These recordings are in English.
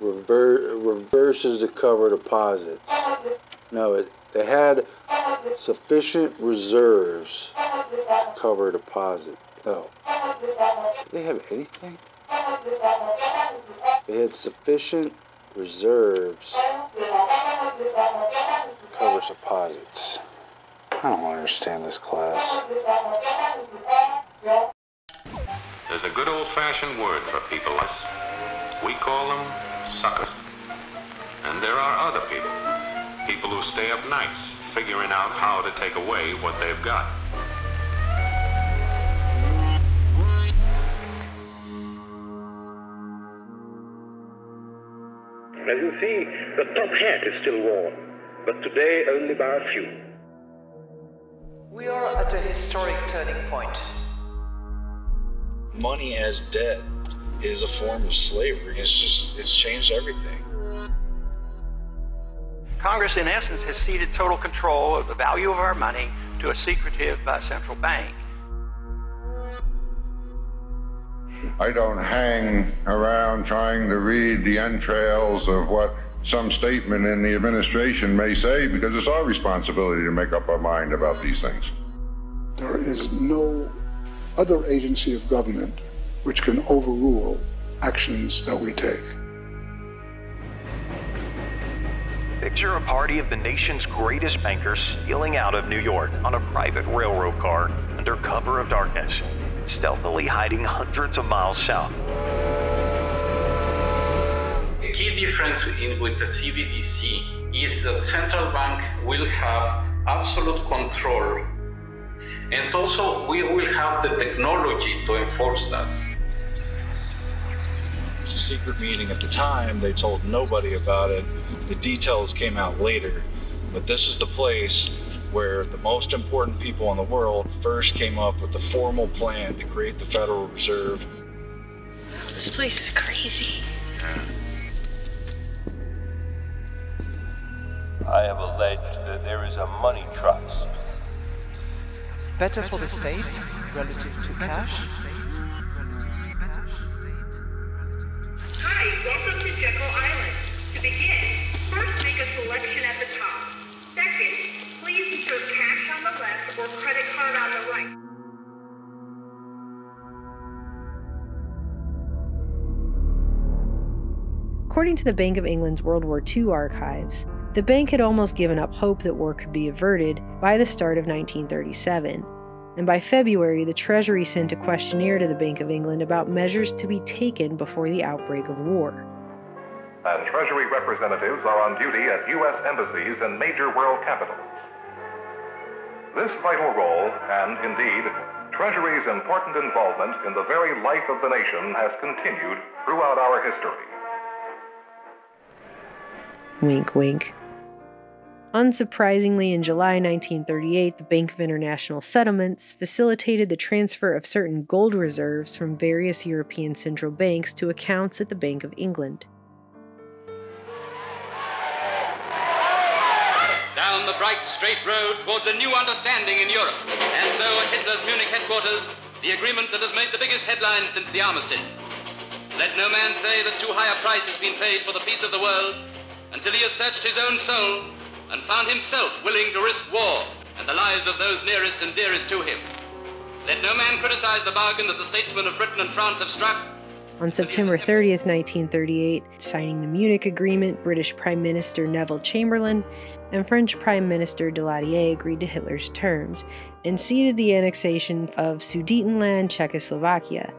Rever- reverses the cover deposits. No, it, they had sufficient reserves cover deposit. No. Did they have anything? They had sufficient reserves cover deposits. I don't understand this class. There's a good old fashioned word for people like us. We call them suckers. And there are other people. People who stay up nights figuring out how to take away what they've got. As you see, the top hat is still worn, but today only by a few. We are at a historic turning point. Money as debt is a form of slavery. It's just, it's changed everything. Congress, in essence, has ceded total control of the value of our money to a secretive uh, central bank. I don't hang around trying to read the entrails of what some statement in the administration may say because it's our responsibility to make up our mind about these things. There is no other agency of government which can overrule actions that we take. Picture a party of the nation's greatest bankers stealing out of New York on a private railroad car under cover of darkness, stealthily hiding hundreds of miles south. The key difference in, with the CBDC is that central bank will have absolute control and also we will have the technology to enforce that. It's a secret meeting at the time. They told nobody about it. The details came out later. But this is the place where the most important people in the world first came up with the formal plan to create the Federal Reserve. This place is crazy. I have alleged that there is a money trust. Better for the state relative to cash. Hi, welcome to Jekyll Island. To begin, first make a selection at the top. Second, please insert cash on the left or credit card on the right. According to the Bank of England's World War II archives, the bank had almost given up hope that war could be averted by the start of 1937, and by February, the Treasury sent a questionnaire to the Bank of England about measures to be taken before the outbreak of war. And Treasury representatives are on duty at U.S. embassies in major world capitals. This vital role, and indeed, Treasury's important involvement in the very life of the nation has continued throughout our history. Wink, wink. Unsurprisingly, in July 1938, the Bank of International Settlements facilitated the transfer of certain gold reserves from various European central banks to accounts at the Bank of England. Down the bright, straight road towards a new understanding in Europe. And so at Hitler's Munich headquarters, the agreement that has made the biggest headline since the armistice. Let no man say that too high a price has been paid for the peace of the world until he has searched his own soul and found himself willing to risk war and the lives of those nearest and dearest to him. Let no man criticize the bargain that the statesmen of Britain and France have struck. On September 30th, 1938, signing the Munich Agreement, British Prime Minister Neville Chamberlain and French Prime Minister Daladier agreed to Hitler's terms and ceded the annexation of Sudetenland, Czechoslovakia.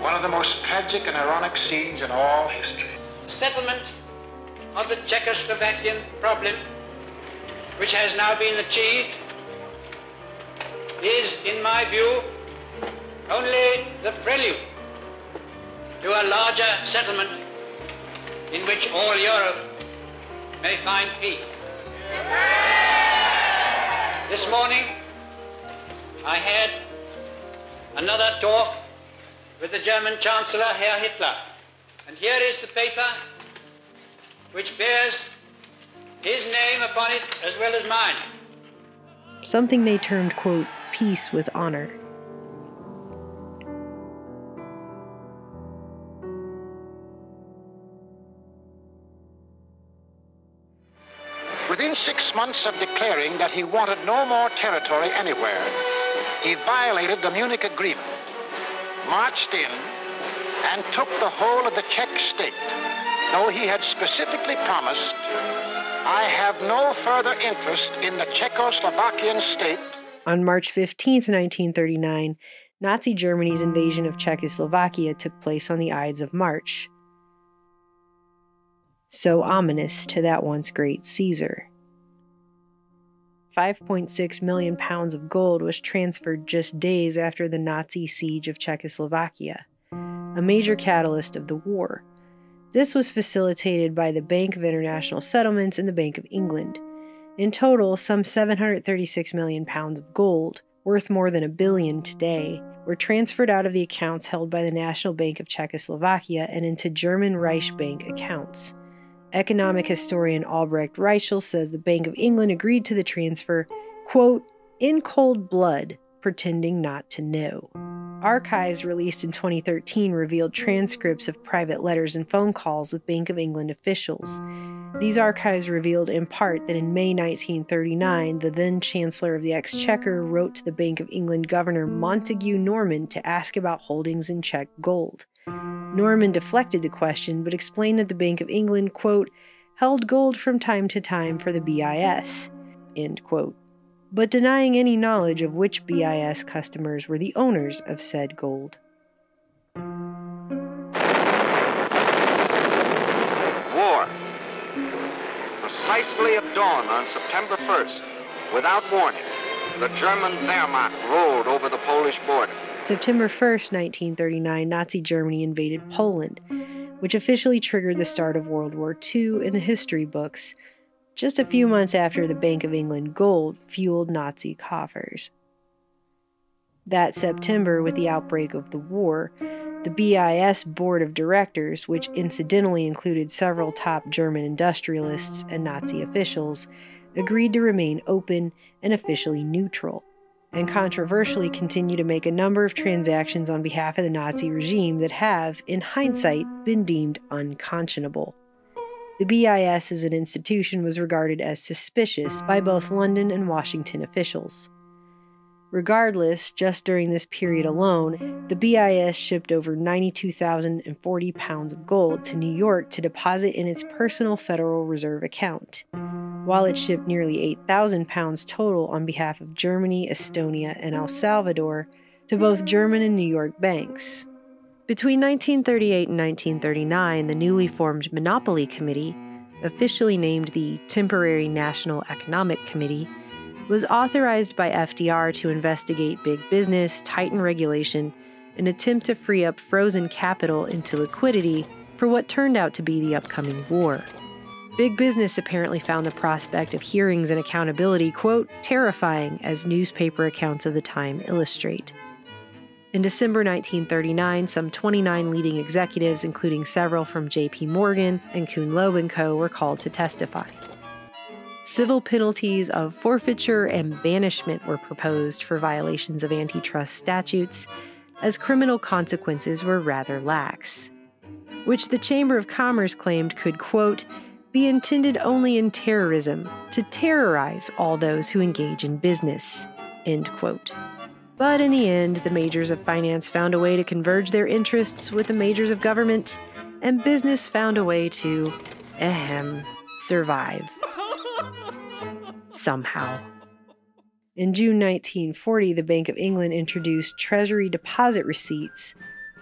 One of the most tragic and ironic scenes in all history. Settlement of the Czechoslovakian problem, which has now been achieved, is, in my view, only the prelude to a larger settlement in which all Europe may find peace. This morning, I had another talk with the German Chancellor, Herr Hitler. And here is the paper which bears his name upon it as well as mine. Something they termed, quote, peace with honor. Within six months of declaring that he wanted no more territory anywhere, he violated the Munich Agreement, marched in, and took the whole of the Czech state, though he had specifically promised I have no further interest in the Czechoslovakian state. On March 15, 1939, Nazi Germany's invasion of Czechoslovakia took place on the Ides of March. So ominous to that once great Caesar. 5.6 million pounds of gold was transferred just days after the Nazi siege of Czechoslovakia, a major catalyst of the war. This was facilitated by the Bank of International Settlements and the Bank of England. In total, some 736 million pounds of gold, worth more than a billion today, were transferred out of the accounts held by the National Bank of Czechoslovakia and into German Reichsbank accounts. Economic historian Albrecht Ritschl says the Bank of England agreed to the transfer, quote, in cold blood, pretending not to know. Archives released in 2013 revealed transcripts of private letters and phone calls with Bank of England officials. These archives revealed in part that in May 1939, the then Chancellor of the Exchequer wrote to the Bank of England Governor Montagu Norman to ask about holdings in Czech gold. Norman deflected the question but explained that the Bank of England, quote, held gold from time to time for the BIS, end quote, but denying any knowledge of which BIS customers were the owners of said gold. War. Precisely at dawn on September 1st, without warning, the German Wehrmacht rolled over the Polish border. September 1st, 1939, Nazi Germany invaded Poland, which officially triggered the start of World War II in the history books, just a few months after the Bank of England gold fueled Nazi coffers. That September, with the outbreak of the war, the BIS board of directors, which incidentally included several top German industrialists and Nazi officials, agreed to remain open and officially neutral and controversially continue to make a number of transactions on behalf of the Nazi regime that have, in hindsight, been deemed unconscionable. The BIS as an institution was regarded as suspicious by both London and Washington officials. Regardless, just during this period alone, the BIS shipped over 92,040 pounds of gold to New York to deposit in its personal Federal Reserve account, while it shipped nearly 8,000 pounds total on behalf of Germany, Estonia, and El Salvador to both German and New York banks. Between 1938 and 1939, the newly formed Monopoly Committee, officially named the Temporary National Economic Committee, was authorized by FDR to investigate big business, tighten regulation, and attempt to free up frozen capital into liquidity for what turned out to be the upcoming war. Big business apparently found the prospect of hearings and accountability, quote, terrifying, as newspaper accounts of the time illustrate. In December 1939, some 29 leading executives, including several from J.P. Morgan and Kuhn Loeb & Co., were called to testify. Civil penalties of forfeiture and banishment were proposed for violations of antitrust statutes, as criminal consequences were rather lax, which the Chamber of Commerce claimed could, quote, be intended only in terrorism to terrorize all those who engage in business, end quote. But in the end, the majors of finance found a way to converge their interests with the majors of government, and business found a way to, ahem, survive somehow. In June 1940, the Bank of England introduced Treasury deposit receipts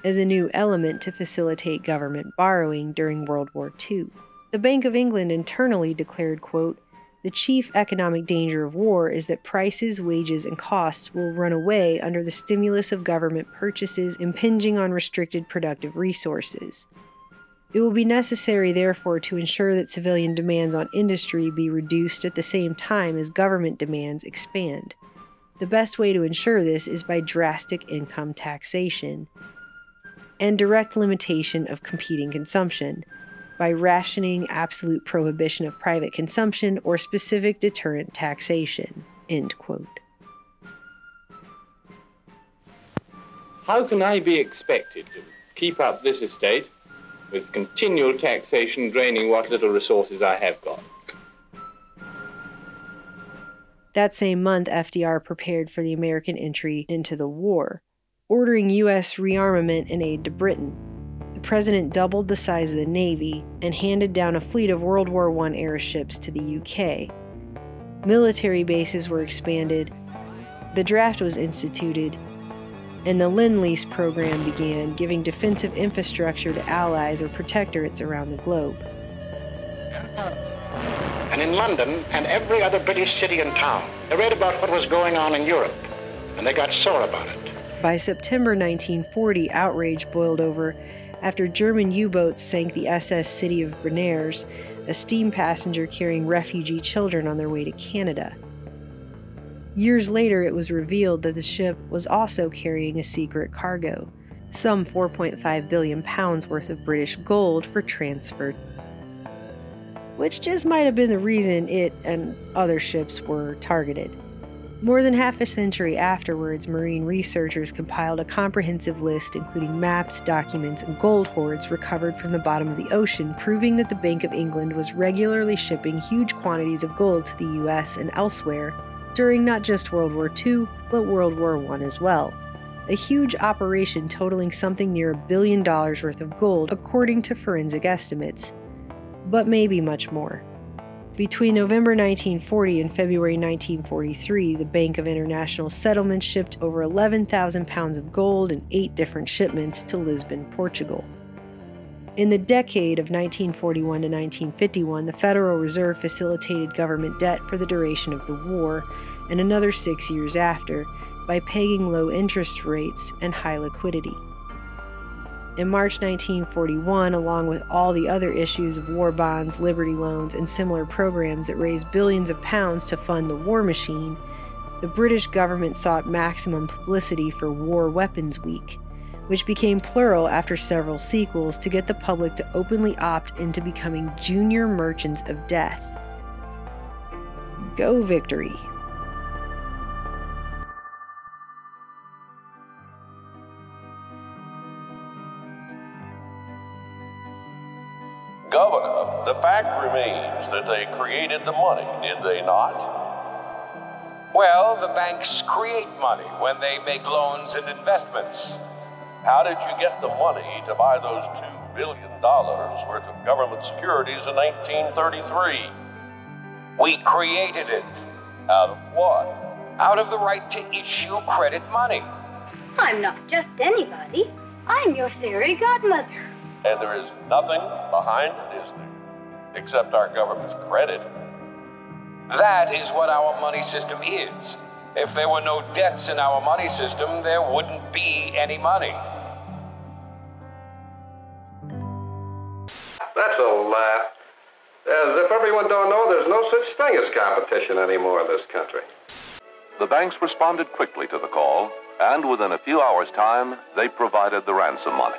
as a new element to facilitate government borrowing during World War II. The Bank of England internally declared, quote, the chief economic danger of war is that prices, wages, and costs will run away under the stimulus of government purchases impinging on restricted productive resources. It will be necessary, therefore, to ensure that civilian demands on industry be reduced at the same time as government demands expand. The best way to ensure this is by drastic income taxation and direct limitation of competing consumption, by rationing, absolute prohibition of private consumption, or specific deterrent taxation. End quote. How can I be expected to keep up this estate with continual taxation draining what little resources I have got. That same month, FDR prepared for the American entry into the war, ordering U.S. rearmament and aid to Britain. The president doubled the size of the Navy and handed down a fleet of World War I airships to the UK. Military bases were expanded, the draft was instituted, and the Lend Lease program began, giving defensive infrastructure to allies or protectorates around the globe. And in London and every other British city and town, they read about what was going on in Europe, and they got sore about it. By September 1940, outrage boiled over after German U boats sank the SS City of Benares, a steam passenger carrying refugee children on their way to Canada. Years later, it was revealed that the ship was also carrying a secret cargo, some 4.5 billion pounds worth of British gold for transfer. Which just might have been the reason it and other ships were targeted. More than half a century afterwards, marine researchers compiled a comprehensive list including maps, documents, and gold hoards recovered from the bottom of the ocean, proving that the Bank of England was regularly shipping huge quantities of gold to the US and elsewhere during not just World War II, but World War I as well. A huge operation totaling something near a billion dollars worth of gold, according to forensic estimates. But maybe much more. Between November 1940 and February 1943, the Bank of International Settlements shipped over 11,000 pounds of gold in eight different shipments to Lisbon, Portugal. In the decade of 1941 to 1951, the Federal Reserve facilitated government debt for the duration of the war and another six years after by pegging low interest rates and high liquidity. In March 1941, along with all the other issues of war bonds, liberty loans, and similar programs that raised billions of pounds to fund the war machine, the British government sought maximum publicity for War Weapons Week which became plural after several sequels to get the public to openly opt into becoming junior merchants of death. Go victory! That they created the money, did they not? Well, the banks create money when they make loans and investments. How did you get the money to buy those $2 billion worth of government securities in 1933? We created it. Out of what? Out of the right to issue credit money. I'm not just anybody. I'm your fairy godmother. And there is nothing behind it, is there? Except our government's credit. That is what our money system is. If there were no debts in our money system, there wouldn't be any money. That's a laugh. As if everyone don't know there's no such thing as competition anymore in this country. The banks responded quickly to the call, and within a few hours' time, they provided the ransom money.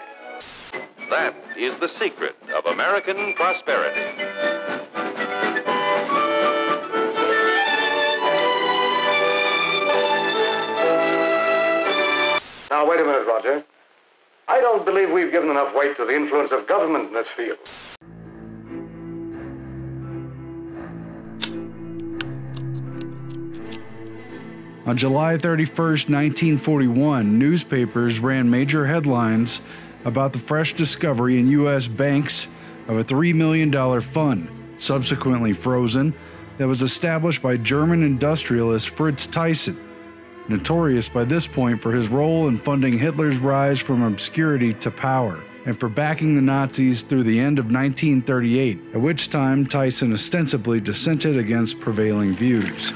That is the secret of American prosperity. Now, wait a minute, Roger. I don't believe we've given enough weight to the influence of government in this field. On July 31, 1941, newspapers ran major headlines about the fresh discovery in U.S. banks of a $3 million fund, subsequently frozen, that was established by German industrialist Fritz Thyssen, notorious by this point for his role in funding Hitler's rise from obscurity to power and for backing the Nazis through the end of 1938, at which time Thyssen ostensibly dissented against prevailing views.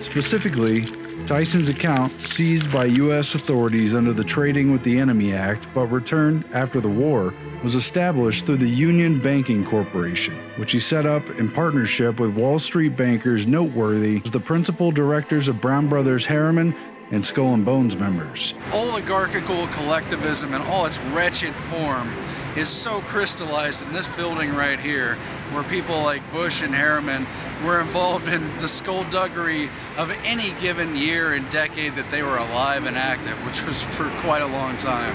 Specifically, Thyssen's account, seized by U.S. authorities under the Trading with the Enemy Act but returned after the war, was established through the Union Banking Corporation, which he set up in partnership with Wall Street bankers noteworthy as the principal directors of Brown Brothers Harriman and Skull and Bones members. Oligarchical collectivism in all its wretched form is so crystallized in this building right here, where people like Bush and Harriman were involved in the skullduggery of any given year and decade that they were alive and active, which was for quite a long time.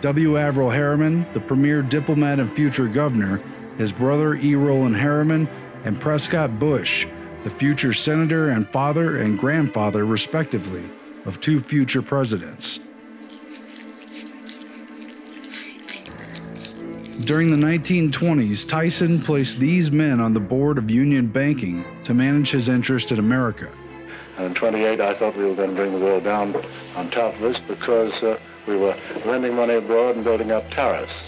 W. Averell Harriman, the premier diplomat and future governor, his brother E. Roland Harriman, and Prescott Bush, the future senator and father and grandfather, respectively, of two future presidents. During the 1920s, Thyssen placed these men on the board of Union Banking to manage his interest in America. And in 28, I thought we were going to bring the world down on top of this because uh, we were lending money abroad and building up tariffs.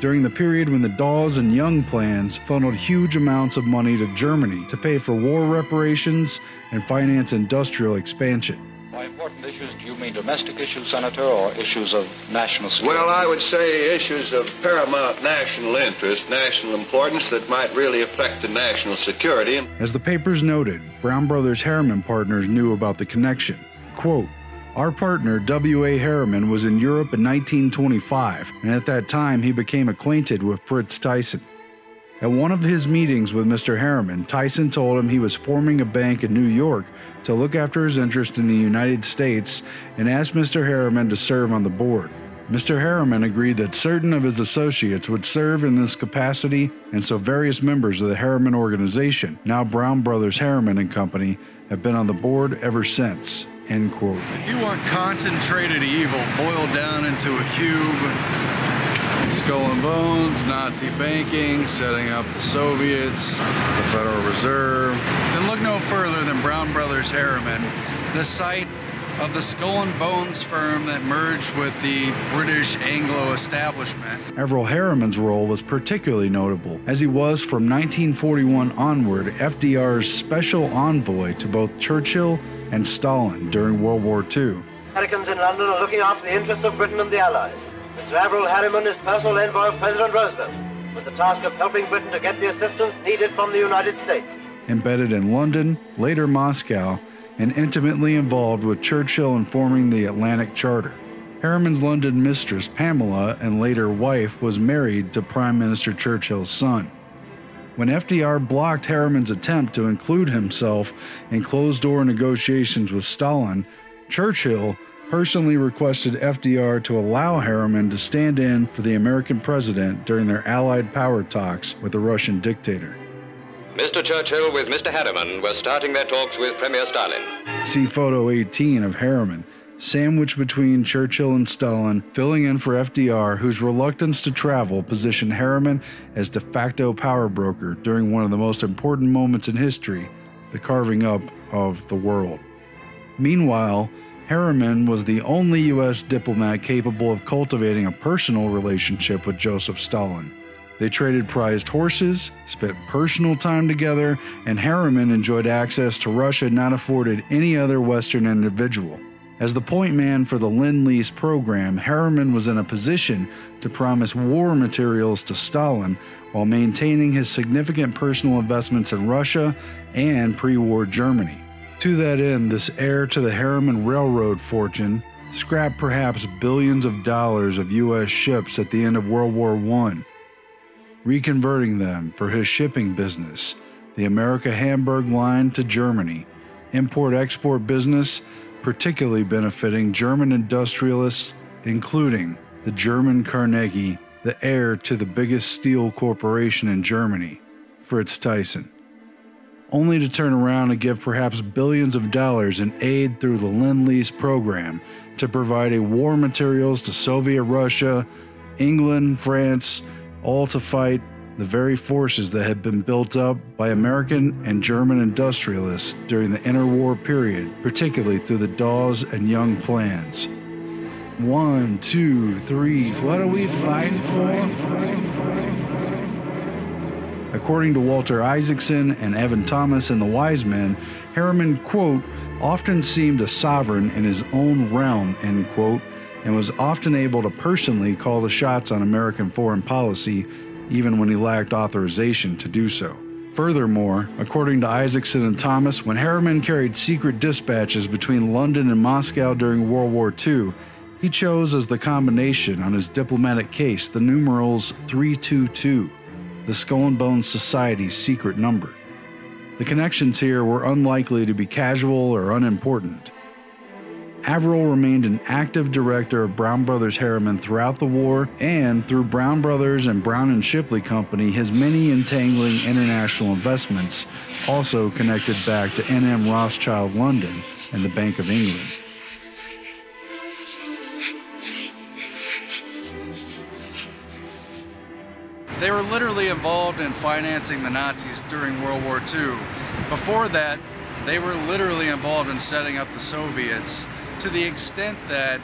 During the period when the Dawes and Young plans funneled huge amounts of money to Germany to pay for war reparations and finance industrial expansion. By important issues, do you mean domestic issues, Senator, or issues of national security? Well, I would say issues of paramount national interest, national importance that might really affect the national security. As the papers noted, Brown Brothers Harriman partners knew about the connection. Quote, our partner, W.A. Harriman, was in Europe in 1925, and at that time he became acquainted with Fritz Thyssen. At one of his meetings with Mr. Harriman, Thyssen told him he was forming a bank in New York to look after his interest in the United States and asked Mr. Harriman to serve on the board. Mr. Harriman agreed that certain of his associates would serve in this capacity, and so various members of the Harriman organization, now Brown Brothers Harriman and Company, have been on the board ever since. End quote. If you want concentrated evil boiled down into a cube, Skull and Bones, Nazi banking, setting up the Soviets, the Federal Reserve. Then look no further than Brown Brothers Harriman, the site of the Skull and Bones firm that merged with the British Anglo establishment. Averell Harriman's role was particularly notable, as he was from 1941 onward FDR's special envoy to both Churchill and Stalin during World War II. Americans in London are looking after the interests of Britain and the Allies. Mr. Averell Harriman is personal envoy of President Roosevelt, with the task of helping Britain to get the assistance needed from the United States. Embedded in London, later Moscow, and intimately involved with Churchill in forming the Atlantic Charter. Harriman's London mistress, Pamela, and later wife, was married to Prime Minister Churchill's son. When FDR blocked Harriman's attempt to include himself in closed door negotiations with Stalin, Churchill personally requested FDR to allow Harriman to stand in for the American president during their Allied power talks with the Russian dictator. Mr. Churchill with Mr. Harriman were starting their talks with Premier Stalin. See photo 18 of Harriman, sandwiched between Churchill and Stalin, filling in for FDR, whose reluctance to travel positioned Harriman as de facto power broker during one of the most important moments in history the carving up of the world. Meanwhile, Harriman was the only U.S. diplomat capable of cultivating a personal relationship with Joseph Stalin. They traded prized horses, spent personal time together, and Harriman enjoyed access to Russia not afforded any other Western individual. As the point man for the Lend Lease program, Harriman was in a position to promise war materials to Stalin while maintaining his significant personal investments in Russia and pre war Germany. To that end, this heir to the Harriman Railroad fortune scrapped perhaps billions of dollars of U.S. ships at the end of World War I, reconverting them for his shipping business, the America Hamburg line to Germany, import export business, particularly benefiting German industrialists, including the German Carnegie, the heir to the biggest steel corporation in Germany, Fritz Thyssen only to turn around and give perhaps billions of dollars in aid through the Lend Lease program to provide war materials to Soviet Russia, England, France, all to fight the very forces that had been built up by American and German industrialists during the interwar period, particularly through the Dawes and Young plans. One, two, three, what are we fighting for? According to Walter Isaacson and Evan Thomas in The Wise Men, Harriman, quote, often seemed a sovereign in his own realm, end quote, and was often able to personally call the shots on American foreign policy, even when he lacked authorization to do so. Furthermore, according to Isaacson and Thomas, when Harriman carried secret dispatches between London and Moscow during World War II, he chose as the combination on his diplomatic case the numerals 322 the Skull and Bones Society's secret number. The connections here were unlikely to be casual or unimportant. Averell remained an active director of Brown Brothers Harriman throughout the war, and through Brown Brothers and Brown and Shipley Company, his many entangling international investments also connected back to N.M. Rothschild London and the Bank of England. They were literally involved in financing the Nazis during World War II. Before that, they were literally involved in setting up the Soviets to the extent that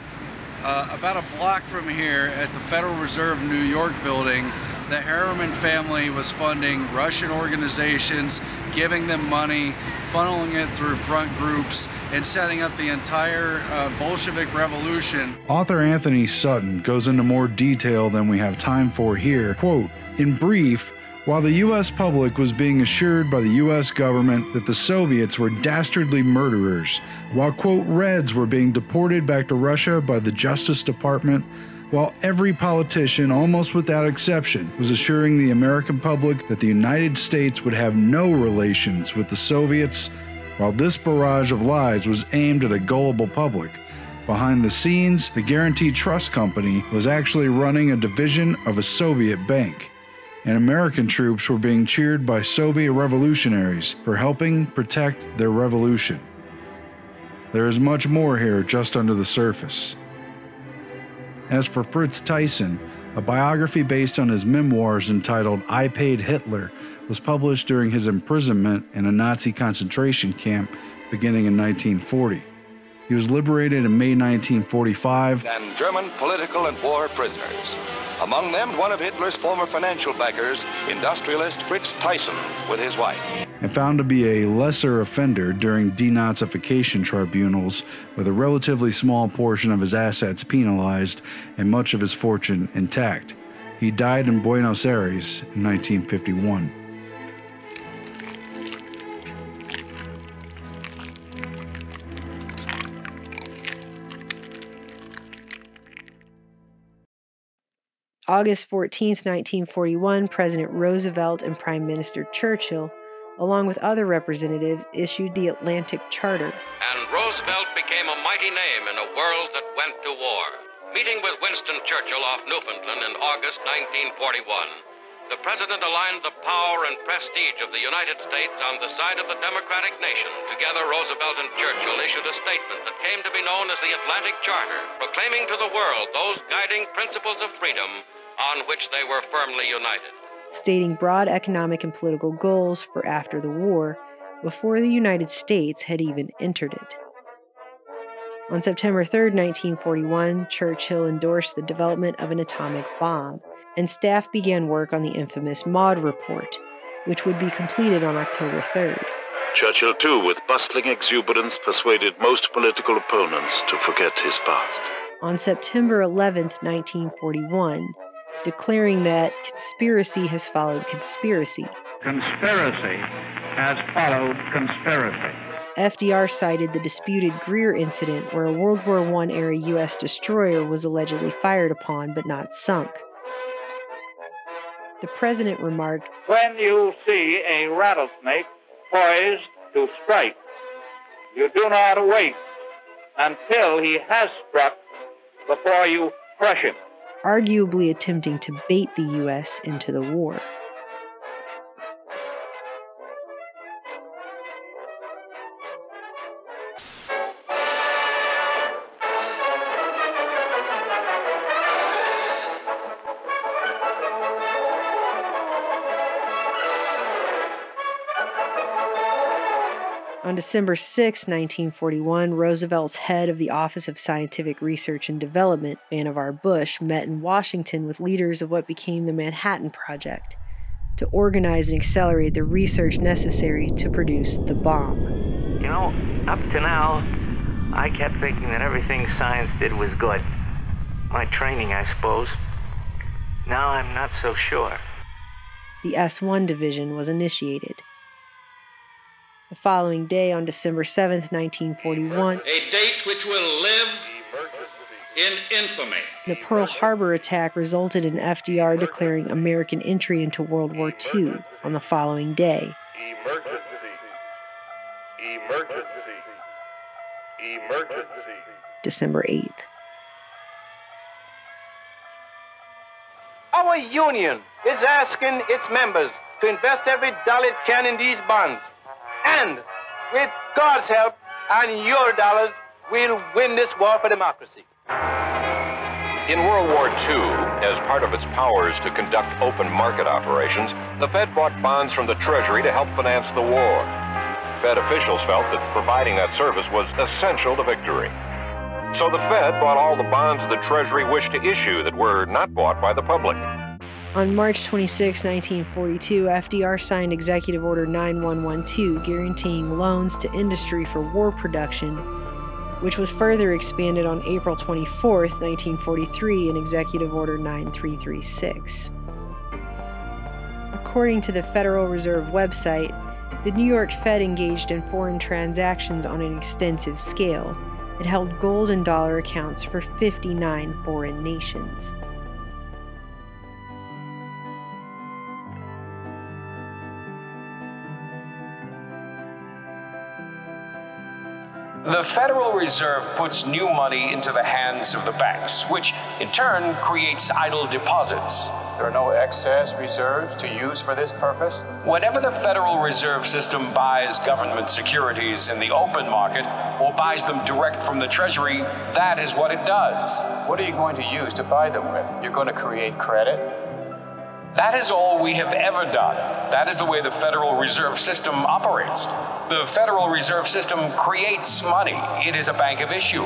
uh, about a block from here at the Federal Reserve New York building, the Harriman family was funding Russian organizations, giving them money, funneling it through front groups, and setting up the entire uh, Bolshevik revolution. Author Anthony Sutton goes into more detail than we have time for here. Quote, in brief, while the U.S. public was being assured by the U.S. government that the Soviets were dastardly murderers, while, quote, Reds were being deported back to Russia by the Justice Department, while every politician, almost without exception, was assuring the American public that the United States would have no relations with the Soviets, while this barrage of lies was aimed at a gullible public. Behind the scenes, the Guaranty Trust Company was actually running a division of a Soviet bank and American troops were being cheered by Soviet revolutionaries for helping protect their revolution. There is much more here just under the surface. As for Fritz Thyssen, a biography based on his memoirs entitled I Paid Hitler was published during his imprisonment in a Nazi concentration camp beginning in 1940. He was liberated in May 1945 and German political and war prisoners. Among them, one of Hitler's former financial backers, industrialist Fritz Thyssen, with his wife. And found to be a lesser offender during denazification tribunals, with a relatively small portion of his assets penalized and much of his fortune intact. He died in Buenos Aires in 1951. August 14, 1941, President Roosevelt and Prime Minister Churchill, along with other representatives, issued the Atlantic Charter. And Roosevelt became a mighty name in a world that went to war. Meeting with Winston Churchill off Newfoundland in August 1941, the president aligned the power and prestige of the United States on the side of the democratic nation. Together, Roosevelt and Churchill issued a statement that came to be known as the Atlantic Charter, proclaiming to the world those guiding principles of freedom on which they were firmly united. Stating broad economic and political goals for after the war before the United States had even entered it. On September 3, 1941, Churchill endorsed the development of an atomic bomb, and staff began work on the infamous Maud Report, which would be completed on October 3rd. Churchill, too, with bustling exuberance, persuaded most political opponents to forget his past. On September 11, 1941, declaring that conspiracy has followed conspiracy. Conspiracy has followed conspiracy. FDR cited the disputed Greer incident where a World War I era U.S. destroyer was allegedly fired upon but not sunk. The president remarked When you see a rattlesnake poised to strike, you do not wait until he has struck before you crush him arguably attempting to bait the U.S. into the war. On December 6, 1941, Roosevelt's head of the Office of Scientific Research and Development, Vannevar Bush, met in Washington with leaders of what became the Manhattan Project to organize and accelerate the research necessary to produce the bomb. You know, up to now, I kept thinking that everything science did was good. My training, I suppose. Now I'm not so sure. The S 1 division was initiated. The following day, on December 7, 1941, a date which will live in infamy. The Pearl Harbor attack resulted in FDR declaring American entry into World War II on the following day. Emergency. Emergency. Emergency. December 8th. Our union is asking its members to invest every dollar it can in these bonds. And with God's help and your dollars, we'll win this war for democracy. In World War II, as part of its powers to conduct open market operations, the Fed bought bonds from the Treasury to help finance the war. Fed officials felt that providing that service was essential to victory. So the Fed bought all the bonds the Treasury wished to issue that were not bought by the public. On March 26, 1942, FDR signed Executive Order 9112 guaranteeing loans to industry for war production, which was further expanded on April 24, 1943 in Executive Order 9336. According to the Federal Reserve website, the New York Fed engaged in foreign transactions on an extensive scale. It held gold and dollar accounts for 59 foreign nations. The Federal Reserve puts new money into the hands of the banks, which in turn creates idle deposits. There are no excess reserves to use for this purpose? Whenever the Federal Reserve System buys government securities in the open market or buys them direct from the Treasury, that is what it does. What are you going to use to buy them with? You're going to create credit? That is all we have ever done. That is the way the Federal Reserve System operates. The Federal Reserve System creates money, it is a bank of issue.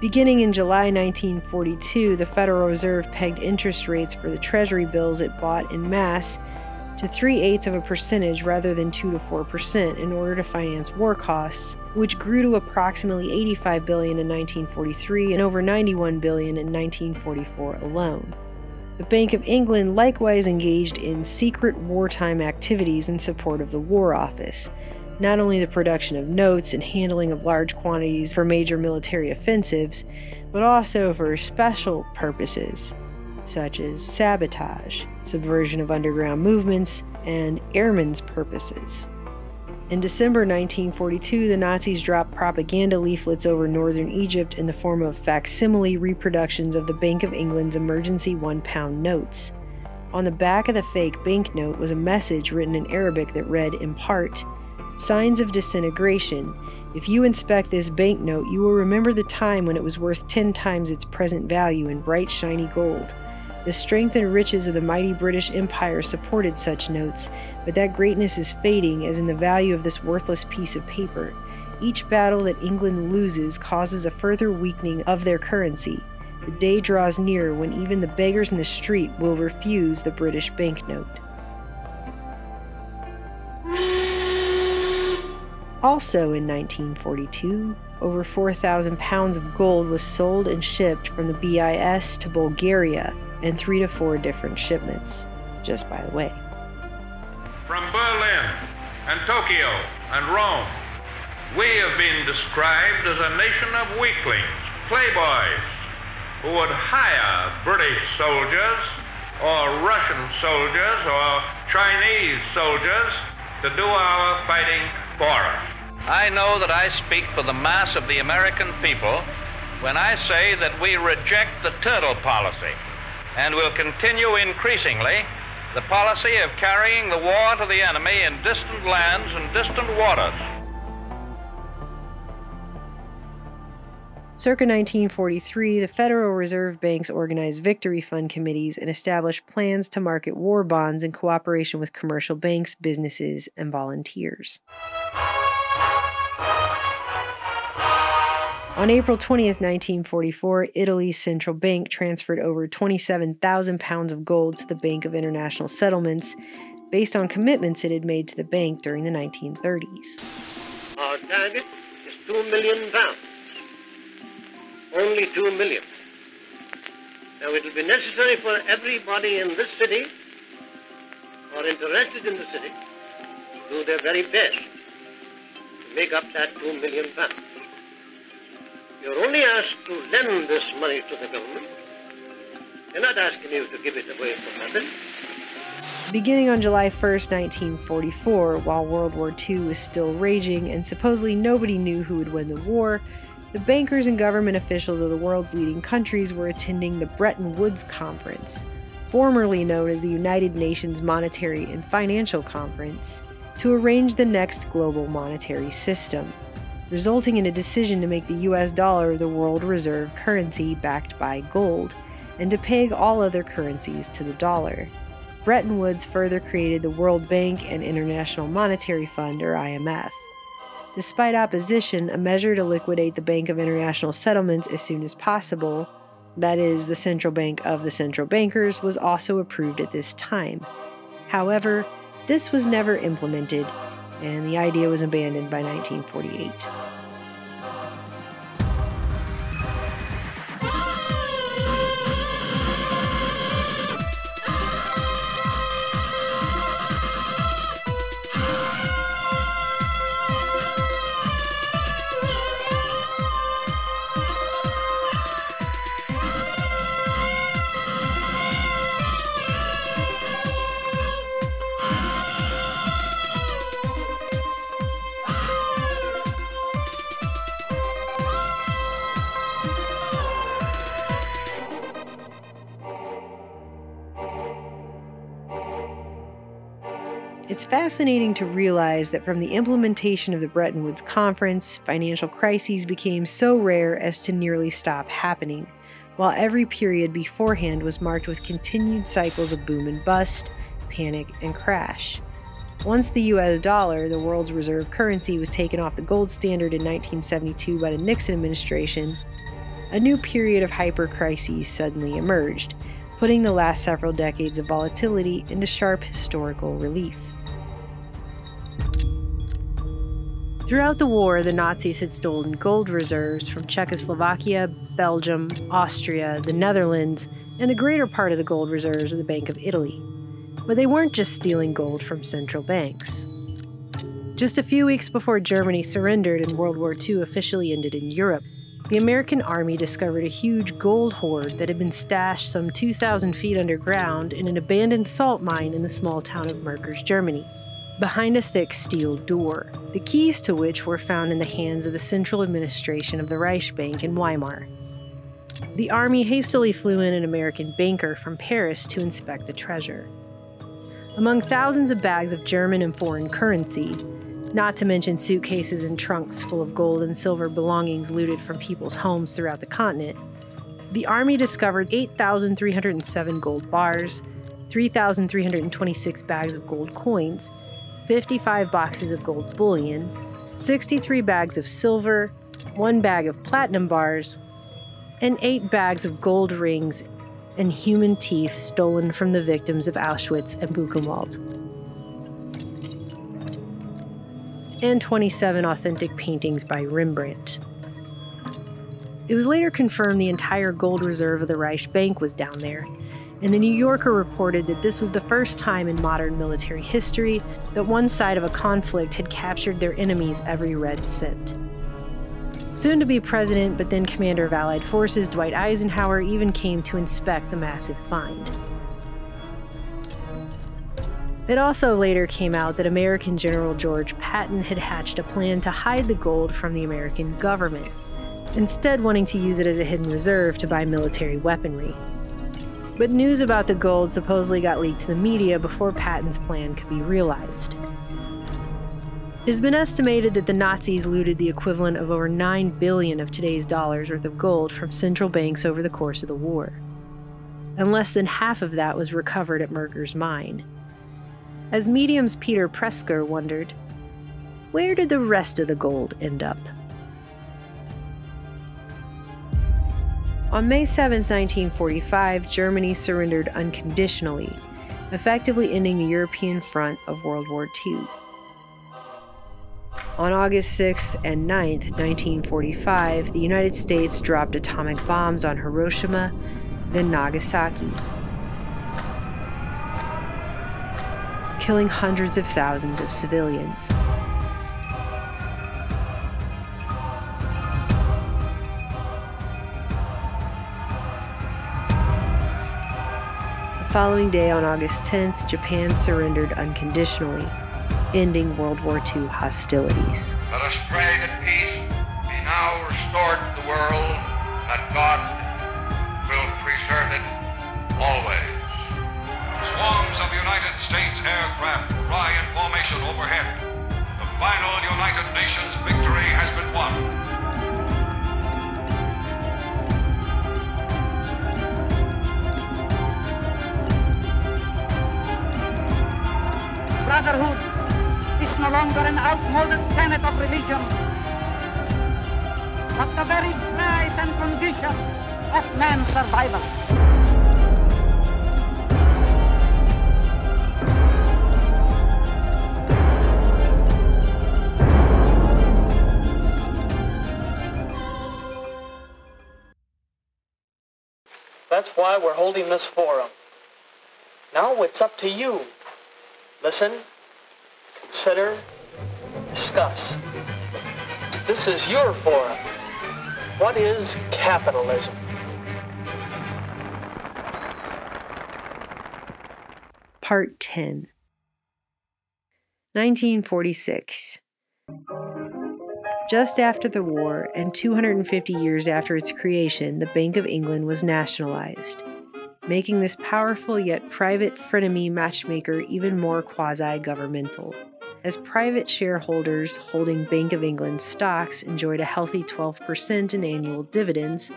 Beginning in July 1942, the Federal Reserve pegged interest rates for the Treasury bills it bought in mass to 3 eighths of a percentage rather than 2 to 4 percent in order to finance war costs, which grew to approximately 85 billion in 1943 and over 91 billion in 1944 alone. The Bank of England likewise engaged in secret wartime activities in support of the War Office, not only the production of notes and handling of large quantities for major military offensives, but also for special purposes, such as sabotage, subversion of underground movements, and airmen's purposes. In December 1942, the Nazis dropped propaganda leaflets over northern Egypt in the form of facsimile reproductions of the Bank of England's emergency one pound notes. On the back of the fake banknote was a message written in Arabic that read, in part, Signs of disintegration. If you inspect this banknote, you will remember the time when it was worth 10 times its present value in bright, shiny gold. The strength and riches of the mighty British Empire supported such notes, but that greatness is fading as in the value of this worthless piece of paper. Each battle that England loses causes a further weakening of their currency. The day draws near when even the beggars in the street will refuse the British banknote. Also in 1942, over 4,000 pounds of gold was sold and shipped from the BIS to Bulgaria in three to four different shipments, just by the way. From Berlin and Tokyo and Rome, we have been described as a nation of weaklings, playboys, who would hire British soldiers or Russian soldiers or Chinese soldiers to do our fighting for us. I know that I speak for the mass of the American people when I say that we reject the turtle policy and will continue increasingly the policy of carrying the war to the enemy in distant lands and distant waters. Circa 1943, the Federal Reserve Banks organized victory fund committees and established plans to market war bonds in cooperation with commercial banks, businesses, and volunteers. On April 20th, 1944, Italy's central bank transferred over 27,000 pounds of gold to the Bank of International Settlements based on commitments it had made to the bank during the 1930s. Our target is 2 million pounds. Only 2 million. Now it will be necessary for everybody in this city or interested in the city to do their very best to make up that 2 million pounds. You're only asked to lend this money to the government They're not asking you to give it away for nothing. Beginning on July 1st, 1944, while World War II was still raging and supposedly nobody knew who would win the war, the bankers and government officials of the world's leading countries were attending the Bretton Woods Conference, formerly known as the United Nations Monetary and Financial Conference, to arrange the next global monetary system, resulting in a decision to make the US dollar the world reserve currency backed by gold, and to peg all other currencies to the dollar. Bretton Woods further created the World Bank and International Monetary Fund, or IMF. Despite opposition, a measure to liquidate the Bank of International Settlements as soon as possible, that is, the central bank of the central bankers, was also approved at this time. However, this was never implemented, and the idea was abandoned by 1948. Fascinating to realize that from the implementation of the Bretton Woods Conference, financial crises became so rare as to nearly stop happening, while every period beforehand was marked with continued cycles of boom and bust, panic, and crash. Once the US dollar, the world's reserve currency, was taken off the gold standard in 1972 by the Nixon administration, a new period of hyper crises suddenly emerged, putting the last several decades of volatility into sharp historical relief. Throughout the war, the Nazis had stolen gold reserves from Czechoslovakia, Belgium, Austria, the Netherlands, and the greater part of the gold reserves of the Bank of Italy. But they weren't just stealing gold from central banks. Just a few weeks before Germany surrendered and World War II officially ended in Europe, the American Army discovered a huge gold hoard that had been stashed some 2,000 feet underground in an abandoned salt mine in the small town of Merkers, Germany behind a thick steel door, the keys to which were found in the hands of the central administration of the Reichsbank in Weimar. The army hastily flew in an American banker from Paris to inspect the treasure. Among thousands of bags of German and foreign currency, not to mention suitcases and trunks full of gold and silver belongings looted from people's homes throughout the continent, the army discovered 8,307 gold bars, 3,326 bags of gold coins, 55 boxes of gold bullion, 63 bags of silver, one bag of platinum bars, and eight bags of gold rings and human teeth stolen from the victims of Auschwitz and Buchenwald. And 27 authentic paintings by Rembrandt. It was later confirmed the entire gold reserve of the Reich Bank was down there, and the New Yorker reported that this was the first time in modern military history that one side of a conflict had captured their enemy's every red cent. Soon to be president, but then commander of Allied forces, Dwight Eisenhower even came to inspect the massive find. It also later came out that American General George Patton had hatched a plan to hide the gold from the American government, instead, wanting to use it as a hidden reserve to buy military weaponry. But news about the gold supposedly got leaked to the media before Patton's plan could be realized. It has been estimated that the Nazis looted the equivalent of over 9 billion of today's dollars worth of gold from central banks over the course of the war. And less than half of that was recovered at Merkers mine. As Medium's Peter Presker wondered, where did the rest of the gold end up? On May 7, 1945, Germany surrendered unconditionally, effectively ending the European front of World War II. On August 6th and 9th, 1945, the United States dropped atomic bombs on Hiroshima, then Nagasaki, killing hundreds of thousands of civilians. Following day, on August 10th, Japan surrendered unconditionally, ending World War II hostilities. Let us pray that peace be now restored to the world, that God will preserve it always. Swarms of United States aircraft fly in formation overhead. The final United Nations victory has been won. Brotherhood is no longer an outmoded tenet of religion, but the very price and condition of man's survival. That's why we're holding this forum. Now it's up to you. Listen, consider, discuss. This is your forum. What is capitalism? Part 10 1946. Just after the war, and 250 years after its creation, the Bank of England was nationalized, making this powerful yet private frenemy matchmaker even more quasi governmental. As private shareholders holding Bank of England stocks enjoyed a healthy 12% in annual dividends,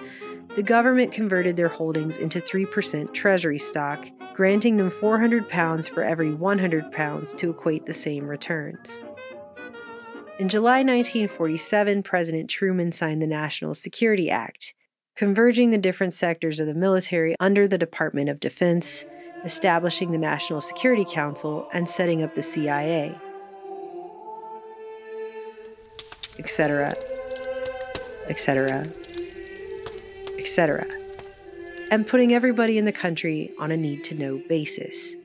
the government converted their holdings into 3% treasury stock, granting them £400 for every £100 to equate the same returns. In July 1947, President Truman signed the National Security Act, converging the different sectors of the military under the Department of Defense, establishing the National Security Council, and setting up the CIA, etc., etc., etc., and putting everybody in the country on a need to know basis.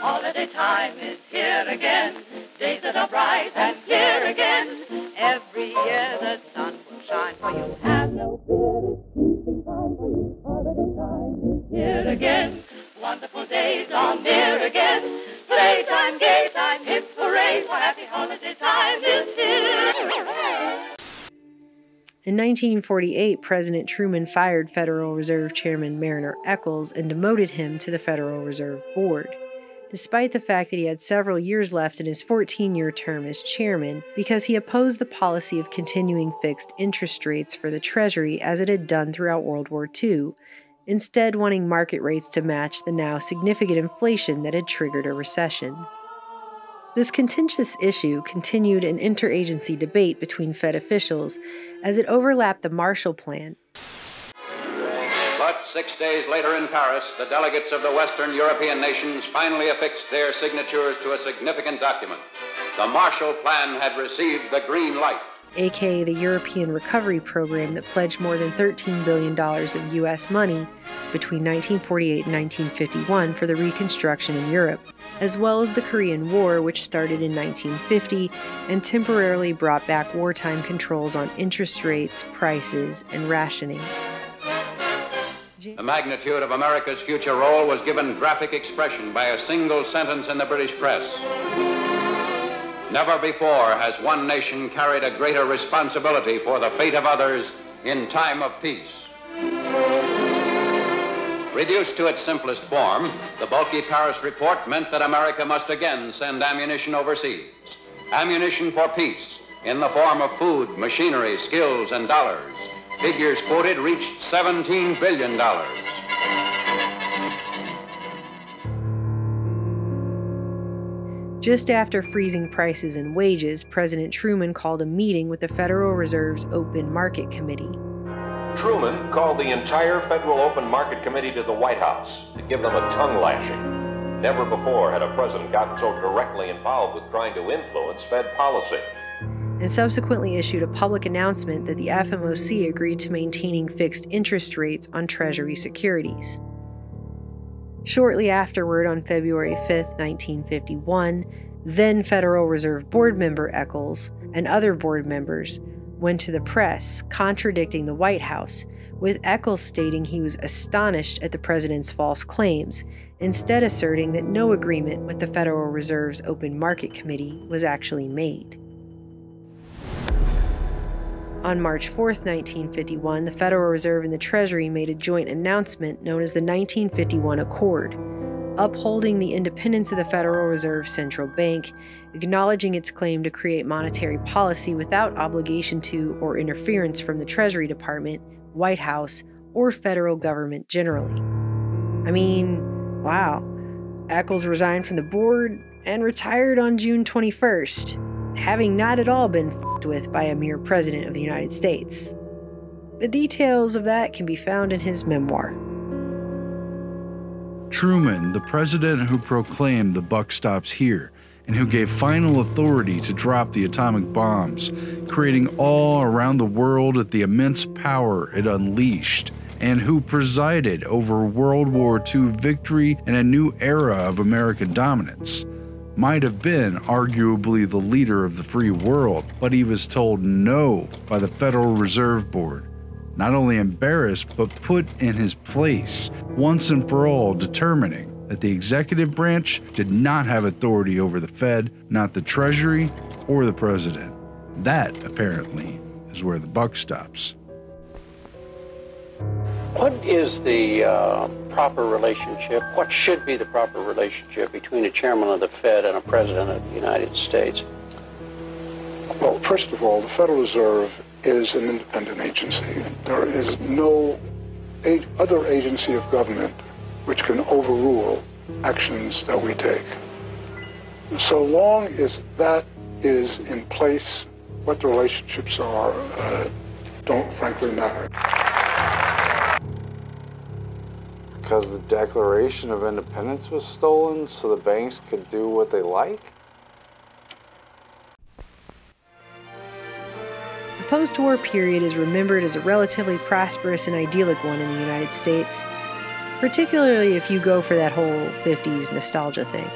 Holiday time is here again. Days that are bright and clear again. Every year the sun will shine for you. Have no fear, it's feasting time for you. Holiday time is here again. Wonderful near again. Gay time, hip hooray for happy holiday time is here. In 1948, President Truman fired Federal Reserve Chairman Marriner Eccles and demoted him to the Federal Reserve Board. Despite the fact that he had several years left in his 14 year term as chairman, because he opposed the policy of continuing fixed interest rates for the Treasury as it had done throughout World War II, instead, wanting market rates to match the now significant inflation that had triggered a recession. This contentious issue continued an interagency debate between Fed officials as it overlapped the Marshall Plan. But six days later in Paris, the delegates of the Western European nations finally affixed their signatures to a significant document. The Marshall Plan had received the green light. Aka the European Recovery Program that pledged more than $13 billion of U.S. money between 1948 and 1951 for the reconstruction in Europe, as well as the Korean War, which started in 1950 and temporarily brought back wartime controls on interest rates, prices, and rationing. The magnitude of America's future role was given graphic expression by a single sentence in the British press. Never before has one nation carried a greater responsibility for the fate of others in time of peace. Reduced to its simplest form, the bulky Paris report meant that America must again send ammunition overseas. Ammunition for peace in the form of food, machinery, skills, and dollars. Figures quoted reached $17 billion. Just after freezing prices and wages, President Truman called a meeting with the Federal Reserve's Open Market Committee. Truman called the entire Federal Open Market Committee to the White House to give them a tongue lashing. Never before had a president gotten so directly involved with trying to influence Fed policy. And subsequently issued a public announcement that the FMOC agreed to maintaining fixed interest rates on Treasury securities. Shortly afterward, on February 5, 1951, then Federal Reserve Board member Eccles and other board members went to the press contradicting the White House, with Eccles stating he was astonished at the president's false claims, instead asserting that no agreement with the Federal Reserve's Open Market Committee was actually made. On March 4, 1951, the Federal Reserve and the Treasury made a joint announcement known as the 1951 Accord, upholding the independence of the Federal Reserve Central Bank, acknowledging its claim to create monetary policy without obligation to or interference from the Treasury Department, White House, or federal government generally. I mean, wow. Eccles resigned from the board and retired on June 21st having not at all been f***ed with by a mere president of the United States. The details of that can be found in his memoir. Truman, the president who proclaimed the buck stops here and who gave final authority to drop the atomic bombs, creating awe around the world at the immense power it unleashed, and who presided over World War II victory and a new era of American dominance might have been arguably the leader of the free world, but he was told no by the Federal Reserve Board. Not only embarrassed, but put in his place, once and for all, determining that the executive branch did not have authority over the Fed, not the Treasury or the President. That, apparently, is where the buck stops. What is the uh, proper relationship? What should be the proper relationship between a chairman of the Fed and a president of the United States? Well, first of all, the Federal Reserve is an independent agency. There is no other agency of government which can overrule actions that we take. So long as that is in place, what the relationships are uh, don't frankly matter because the Declaration of Independence was stolen so the banks could do what they like? The post war period is remembered as a relatively prosperous and idyllic one in the United States, particularly if you go for that whole 50s nostalgia thing.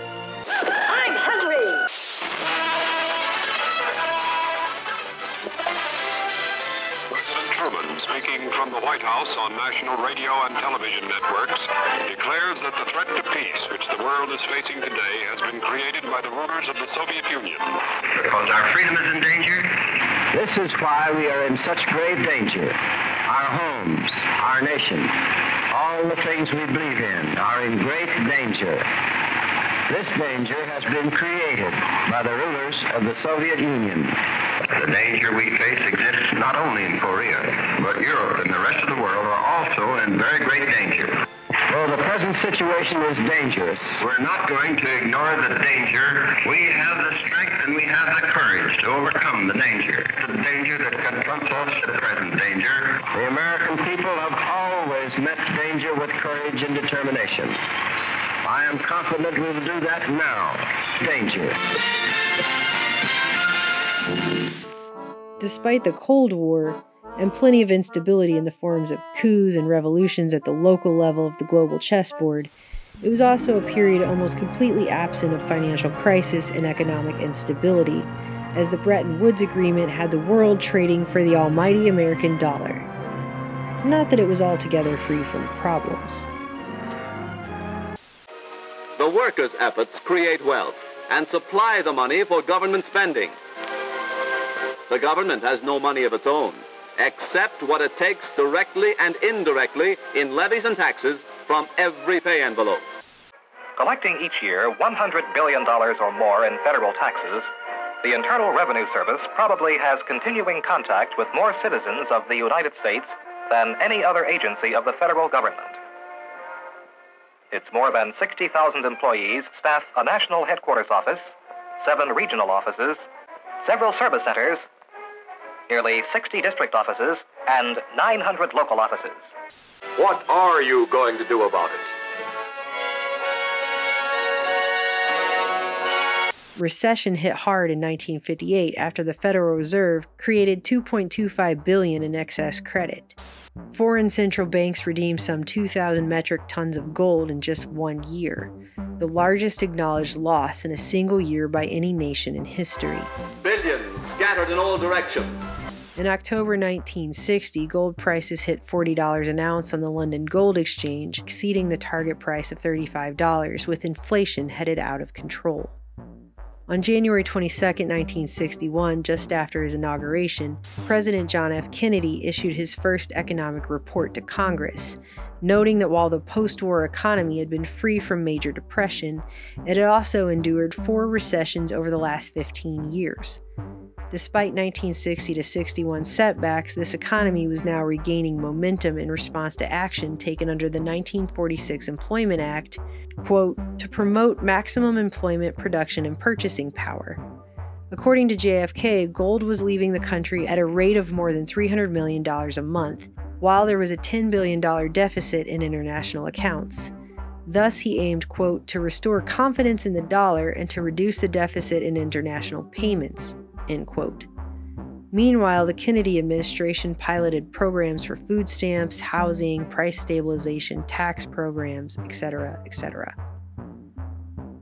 White House on national radio and television networks declares that the threat to peace which the world is facing today has been created by the rulers of the Soviet Union. Because our freedom is in danger? This is why we are in such grave danger. Our homes, our nation, all the things we believe in are in great danger. This danger has been created by the rulers of the Soviet Union. The danger we face exists not only in Korea, but Europe and the rest of the world are also in very great danger. Well, the present situation is dangerous. We're not going to ignore the danger. We have the strength and we have the courage to overcome the danger. The danger that confronts us, the present danger. The American people have always met danger with courage and determination. I am confident we will do that now. Danger. Despite the Cold War and plenty of instability in the forms of coups and revolutions at the local level of the global chessboard, it was also a period almost completely absent of financial crisis and economic instability, as the Bretton Woods Agreement had the world trading for the almighty American dollar. Not that it was altogether free from problems. The workers' efforts create wealth and supply the money for government spending. The government has no money of its own, except what it takes directly and indirectly in levies and taxes from every pay envelope. Collecting each year $100 billion or more in federal taxes, the Internal Revenue Service probably has continuing contact with more citizens of the United States than any other agency of the federal government. Its more than 60,000 employees staff a national headquarters office, seven regional offices, several service centers, nearly 60 district offices, and 900 local offices. What are you going to do about it? Recession hit hard in 1958 after the Federal Reserve created 2.25 billion in excess credit. Foreign central banks redeemed some 2,000 metric tons of gold in just one year, the largest acknowledged loss in a single year by any nation in history. Billions scattered in all directions. In October 1960, gold prices hit $40 an ounce on the London Gold Exchange, exceeding the target price of $35, with inflation headed out of control. On January 22, 1961, just after his inauguration, President John F. Kennedy issued his first economic report to Congress, noting that while the post war economy had been free from major depression, it had also endured four recessions over the last 15 years. Despite 1960 to 61 setbacks, this economy was now regaining momentum in response to action taken under the 1946 Employment Act, quote, to promote maximum employment, production, and purchasing power. According to JFK, gold was leaving the country at a rate of more than $300 million a month, while there was a $10 billion deficit in international accounts. Thus, he aimed, quote, to restore confidence in the dollar and to reduce the deficit in international payments, End quote. Meanwhile, the Kennedy administration piloted programs for food stamps, housing, price stabilization, tax programs, etc., etc.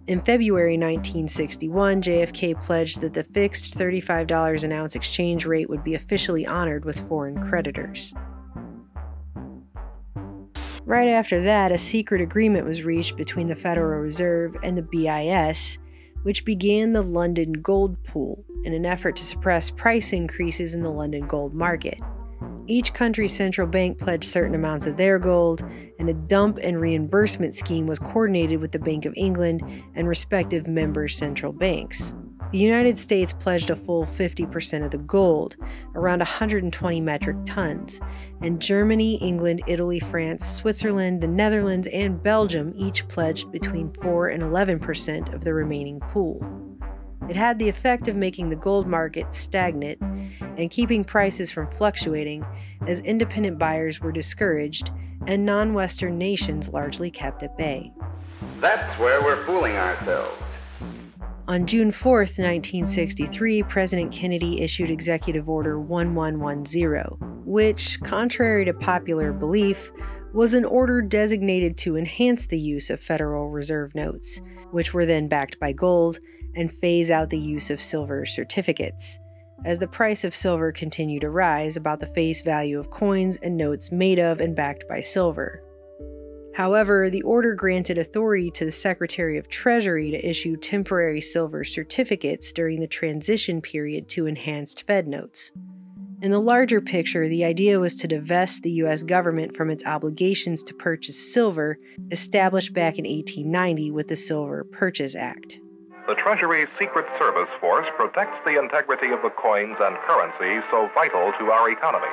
In February 1961, JFK pledged that the fixed $35 an ounce exchange rate would be officially honored with foreign creditors. Right after that, a secret agreement was reached between the Federal Reserve and the BIS which began the London Gold Pool in an effort to suppress price increases in the London gold market. Each country's central bank pledged certain amounts of their gold, and a dump and reimbursement scheme was coordinated with the Bank of England and respective member central banks. The United States pledged a full 50% of the gold, around 120 metric tons, and Germany, England, Italy, France, Switzerland, the Netherlands, and Belgium each pledged between 4 and 11% of the remaining pool. It had the effect of making the gold market stagnant and keeping prices from fluctuating as independent buyers were discouraged and non Western nations largely kept at bay. That's where we're fooling ourselves. On June 4, 1963, President Kennedy issued Executive Order 1110, which, contrary to popular belief, was an order designated to enhance the use of Federal Reserve notes, which were then backed by gold, and phase out the use of silver certificates. As the price of silver continued to rise, about the face value of coins and notes made of and backed by silver. However, the order granted authority to the Secretary of Treasury to issue temporary silver certificates during the transition period to enhanced Fed notes. In the larger picture, the idea was to divest the U.S. government from its obligations to purchase silver established back in 1890 with the Silver Purchase Act. The Treasury's Secret Service Force protects the integrity of the coins and currency so vital to our economy.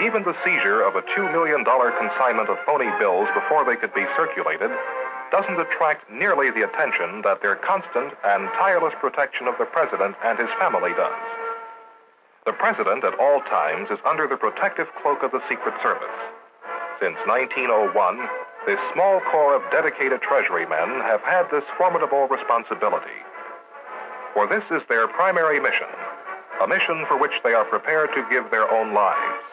Even the seizure of a $2 million consignment of phony bills before they could be circulated doesn't attract nearly the attention that their constant and tireless protection of the President and his family does. The President at all times is under the protective cloak of the Secret Service. Since 1901, this small corps of dedicated Treasury men have had this formidable responsibility. For this is their primary mission, a mission for which they are prepared to give their own lives.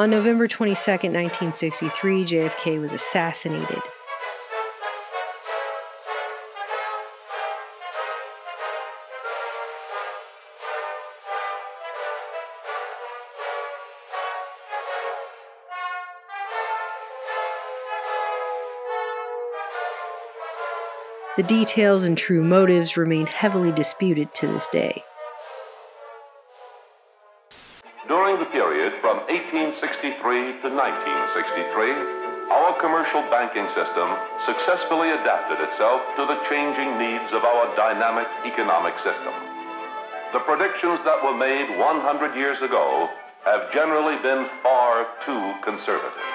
On November 22, 1963, JFK was assassinated. The details and true motives remain heavily disputed to this day. 1863 to 1963, our commercial banking system successfully adapted itself to the changing needs of our dynamic economic system. The predictions that were made 100 years ago have generally been far too conservative.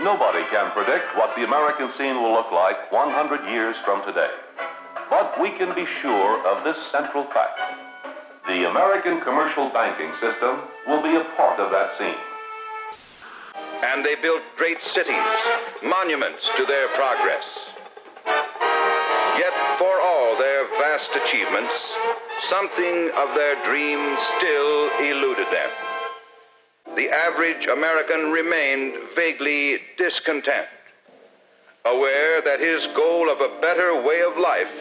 Nobody can predict what the American scene will look like 100 years from today. But we can be sure of this central fact. The American commercial banking system will be a part of that scene. And they built great cities, monuments to their progress. Yet, for all their vast achievements, something of their dreams still eluded them the average American remained vaguely discontent, aware that his goal of a better way of life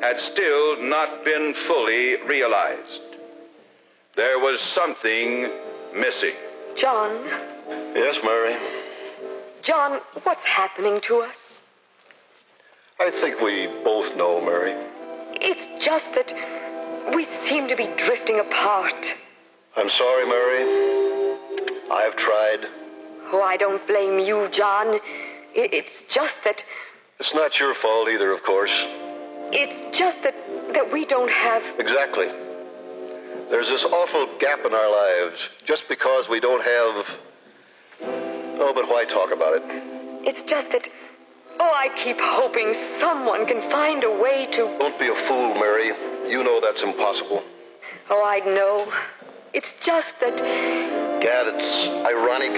had still not been fully realized. There was something missing. John, Yes, Mary. John, what's happening to us? I think we both know, Mary. It's just that we seem to be drifting apart. I'm sorry, Mary. I've tried. Oh, I don't blame you, John. It's just that It's not your fault either, of course. it's just that that we don't have Exactly. There's this awful gap in our lives just because we don't have. Oh, but why talk about it? it's just that oh, I keep hoping someone can find a way to Don't be a fool, Mary. You know that's impossible. Oh, I know. It's just that Gad, it's ironic.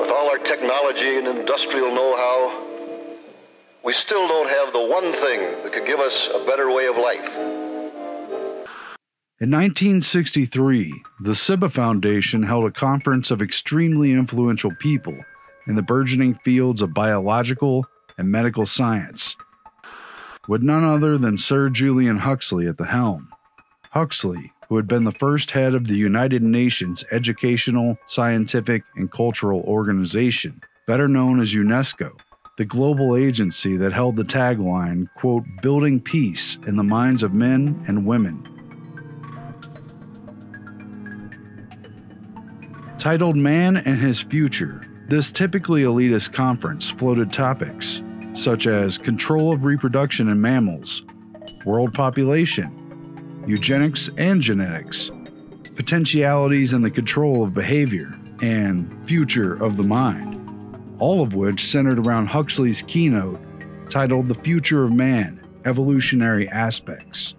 With all our technology and industrial know how, we still don't have the one thing that could give us a better way of life. In 1963, the Ciba Foundation held a conference of extremely influential people in the burgeoning fields of biological and medical science, with none other than Sir Julian Huxley at the helm. Huxley, who had been the first head of the United Nations Educational, Scientific, and Cultural Organization, better known as UNESCO, the global agency that held the tagline, quote, building peace in the minds of men and women, Titled Man and His Future, this typically elitist conference floated topics such as control of reproduction in mammals, world population, eugenics and genetics, potentialities in the control of behavior, and future of the mind, all of which centered around Huxley's keynote titled The Future of Man Evolutionary Aspects.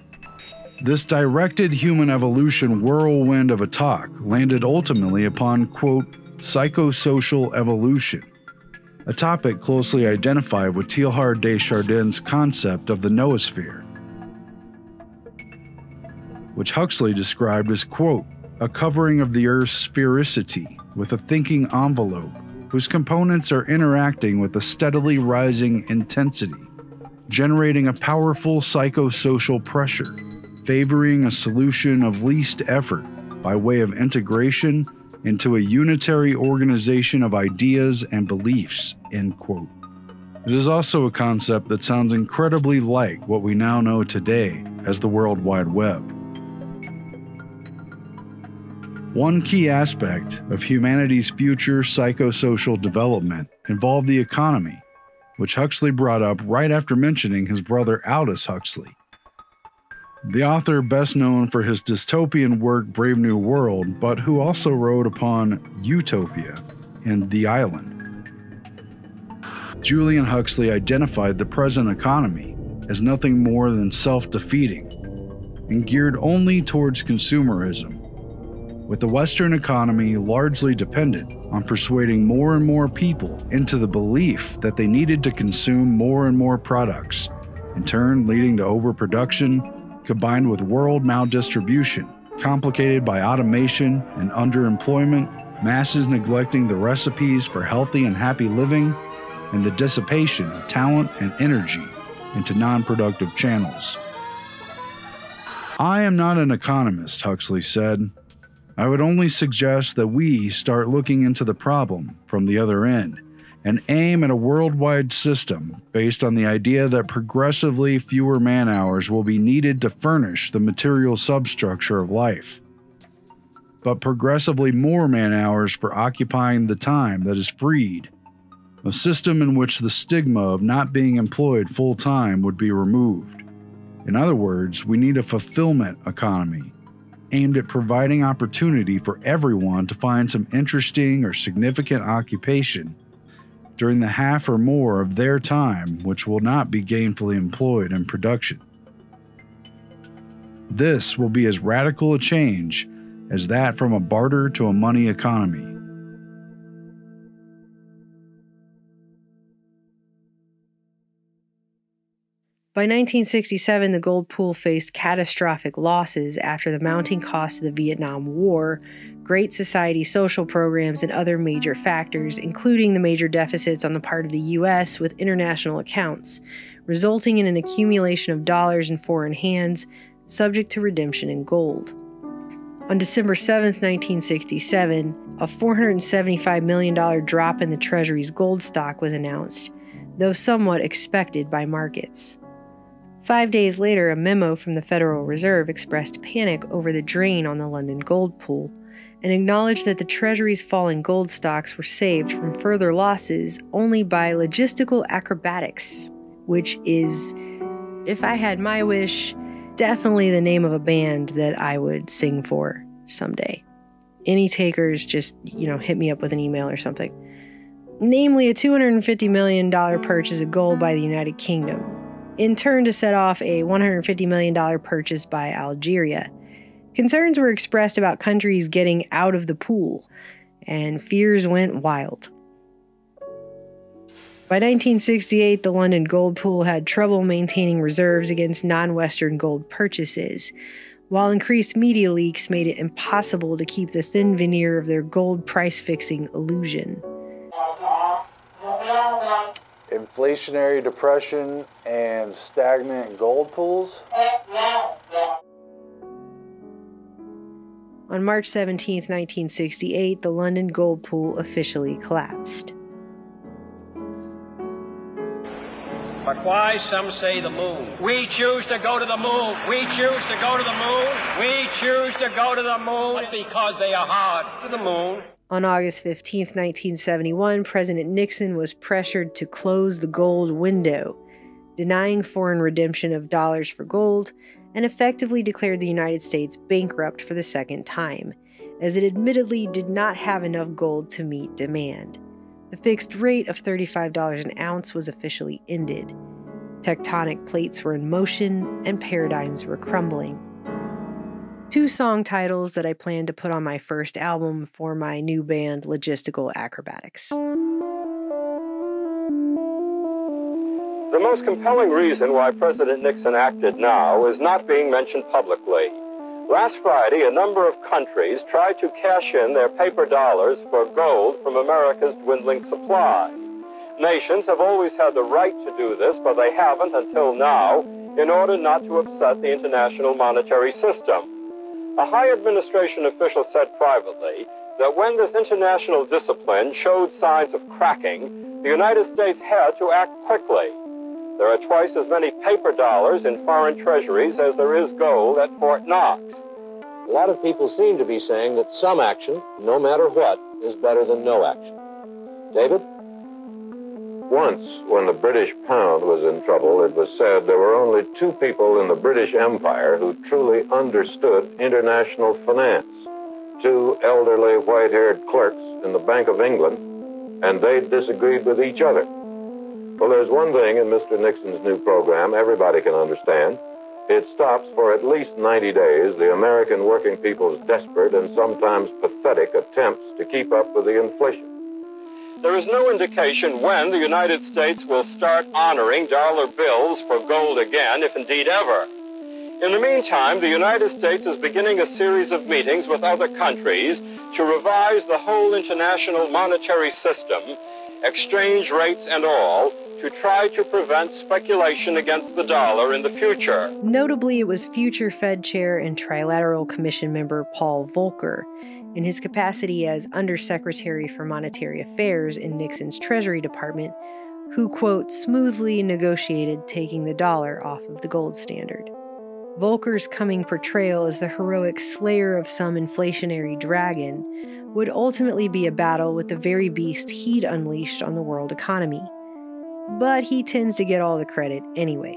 This directed human evolution whirlwind of a talk landed ultimately upon, quote, psychosocial evolution, a topic closely identified with Teilhard de Chardin's concept of the noosphere, which Huxley described as, quote, a covering of the Earth's sphericity with a thinking envelope whose components are interacting with a steadily rising intensity, generating a powerful psychosocial pressure favoring a solution of least effort by way of integration into a unitary organization of ideas and beliefs. End quote. It is also a concept that sounds incredibly like what we now know today as the World Wide Web. One key aspect of humanity's future psychosocial development involved the economy, which Huxley brought up right after mentioning his brother Aldous Huxley. The author, best known for his dystopian work Brave New World, but who also wrote upon Utopia and The Island. Julian Huxley identified the present economy as nothing more than self defeating and geared only towards consumerism, with the Western economy largely dependent on persuading more and more people into the belief that they needed to consume more and more products, in turn leading to overproduction combined with world maldistribution, complicated by automation and underemployment, masses neglecting the recipes for healthy and happy living, and the dissipation of talent and energy into non productive channels. I am not an economist, Huxley said. I would only suggest that we start looking into the problem from the other end and aim at a worldwide system based on the idea that progressively fewer man hours will be needed to furnish the material substructure of life, but progressively more man hours for occupying the time that is freed. A system in which the stigma of not being employed full time would be removed. In other words, we need a fulfillment economy aimed at providing opportunity for everyone to find some interesting or significant occupation during the half or more of their time which will not be gainfully employed in production. This will be as radical a change as that from a barter to a money economy. By 1967, the gold pool faced catastrophic losses after the mounting costs of the Vietnam War, Great Society social programs, and other major factors, including the major deficits on the part of the U.S. with international accounts, resulting in an accumulation of dollars in foreign hands subject to redemption in gold. On December 7, 1967, a $475 million drop in the Treasury's gold stock was announced, though somewhat expected by markets. Five days later, a memo from the Federal Reserve expressed panic over the drain on the London gold pool and acknowledged that the Treasury's falling gold stocks were saved from further losses only by logistical acrobatics, which is, if I had my wish, definitely the name of a band that I would sing for someday. Any takers, just, you know, hit me up with an email or something. Namely, a $250 million purchase of gold by the United Kingdom, in turn to set off a $150 million purchase by Algeria. Concerns were expressed about countries getting out of the pool, and fears went wild. By 1968, the London Gold Pool had trouble maintaining reserves against non Western gold purchases, while increased media leaks made it impossible to keep the thin veneer of their gold price fixing illusion inflationary depression and stagnant gold pools? On March 17, 1968, the London gold pool officially collapsed. But why, some say the moon. We choose to go to the moon. We choose to go to the moon. We choose to go to the moon but because they are hard to the moon. On August 15, 1971, President Nixon was pressured to close the gold window, denying foreign redemption of dollars for gold, and effectively declared the United States bankrupt for the second time, as it admittedly did not have enough gold to meet demand. The fixed rate of $35 an ounce was officially ended. Tectonic plates were in motion and paradigms were crumbling two song titles that I plan to put on my first album for my new band, Logistical Acrobatics. The most compelling reason why President Nixon acted now is not being mentioned publicly. Last Friday, a number of countries tried to cash in their paper dollars for gold from America's dwindling supply. Nations have always had the right to do this, but they haven't until now, in order not to upset the international monetary system. A high administration official said privately that when this international discipline showed signs of cracking, the United States had to act quickly. There are twice as many paper dollars in foreign treasuries as there is gold at Fort Knox. A lot of people seem to be saying that some action, no matter what, is better than no action. David? Once, when the British pound was in trouble, it was said there were only two people in the British Empire who truly understood international finance two elderly white haired clerks in the Bank of England, and they disagreed with each other. Well, there's one thing in Mr. Nixon's new program everybody can understand. It stops for at least 90 days the American working people's desperate and sometimes pathetic attempts to keep up with the inflation. There is no indication when the United States will start honoring dollar bills for gold again, if indeed ever. In the meantime, the United States is beginning a series of meetings with other countries to revise the whole international monetary system, exchange rates and all, to try to prevent speculation against the dollar in the future. Notably, it was future Fed chair and Trilateral Commission member Paul Volcker in his capacity as Undersecretary for Monetary Affairs in Nixon's Treasury Department, who, quote, smoothly negotiated taking the dollar off of the gold standard. Volcker's coming portrayal as the heroic slayer of some inflationary dragon would ultimately be a battle with the very beast he'd unleashed on the world economy. But he tends to get all the credit anyway.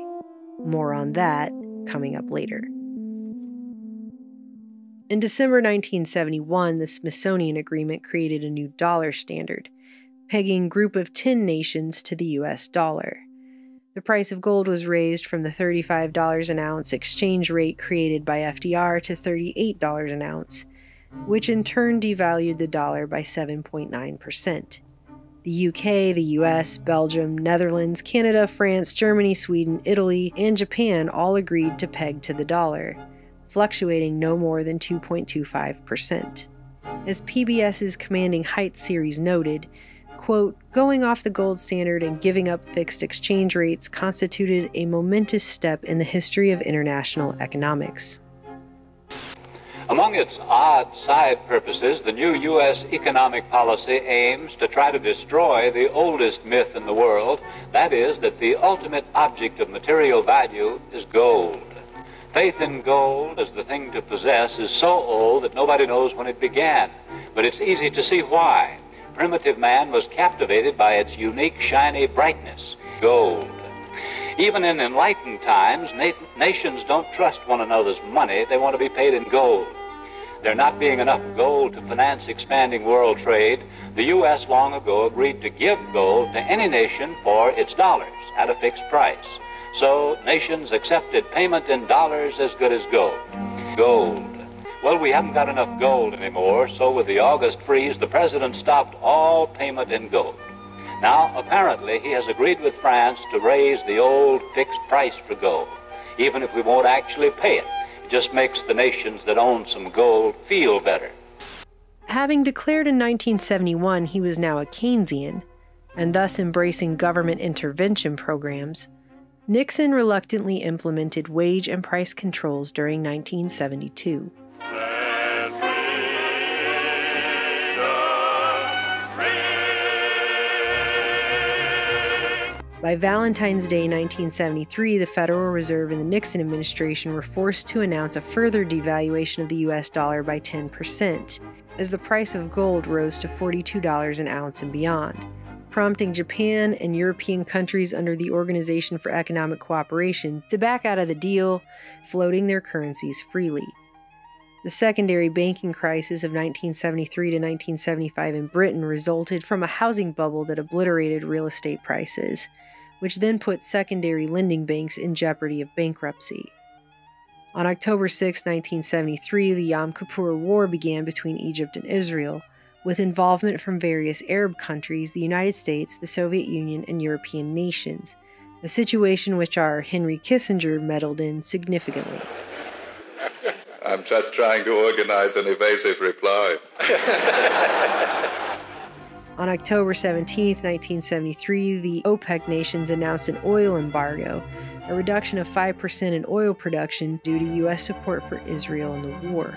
More on that coming up later. In December 1971, the Smithsonian Agreement created a new dollar standard, pegging Group of 10 nations to the US dollar. The price of gold was raised from the $35 an ounce exchange rate created by FDR to $38 an ounce, which in turn devalued the dollar by 7.9%. The UK, the US, Belgium, Netherlands, Canada, France, Germany, Sweden, Italy, and Japan all agreed to peg to the dollar, fluctuating no more than 2.25%. As PBS's Commanding Heights series noted, quote, going off the gold standard and giving up fixed exchange rates constituted a momentous step in the history of international economics. Among its odd side purposes, the new U.S. economic policy aims to try to destroy the oldest myth in the world that is, that the ultimate object of material value is gold. Faith in gold as the thing to possess is so old that nobody knows when it began, but it's easy to see why. Primitive man was captivated by its unique, shiny brightness gold. Even in enlightened times, na- nations don't trust one another's money. They want to be paid in gold. There not being enough gold to finance expanding world trade, the U.S. long ago agreed to give gold to any nation for its dollars at a fixed price. So nations accepted payment in dollars as good as gold. Gold. Well, we haven't got enough gold anymore, so with the August freeze, the president stopped all payment in gold. Now, apparently, he has agreed with France to raise the old fixed price for gold, even if we won't actually pay it. It just makes the nations that own some gold feel better. Having declared in 1971 he was now a Keynesian, and thus embracing government intervention programs, Nixon reluctantly implemented wage and price controls during 1972. By Valentine's Day 1973, the Federal Reserve and the Nixon administration were forced to announce a further devaluation of the US dollar by 10%, as the price of gold rose to $42 an ounce and beyond, prompting Japan and European countries under the Organization for Economic Cooperation to back out of the deal, floating their currencies freely. The secondary banking crisis of 1973 to 1975 in Britain resulted from a housing bubble that obliterated real estate prices which then put secondary lending banks in jeopardy of bankruptcy. On October 6, 1973, the Yom Kippur War began between Egypt and Israel, with involvement from various Arab countries, the United States, the Soviet Union, and European nations, a situation which our Henry Kissinger meddled in significantly. I'm just trying to organize an evasive reply. On October 17, 1973, the OPEC nations announced an oil embargo, a reduction of 5% in oil production due to U.S. support for Israel in the war.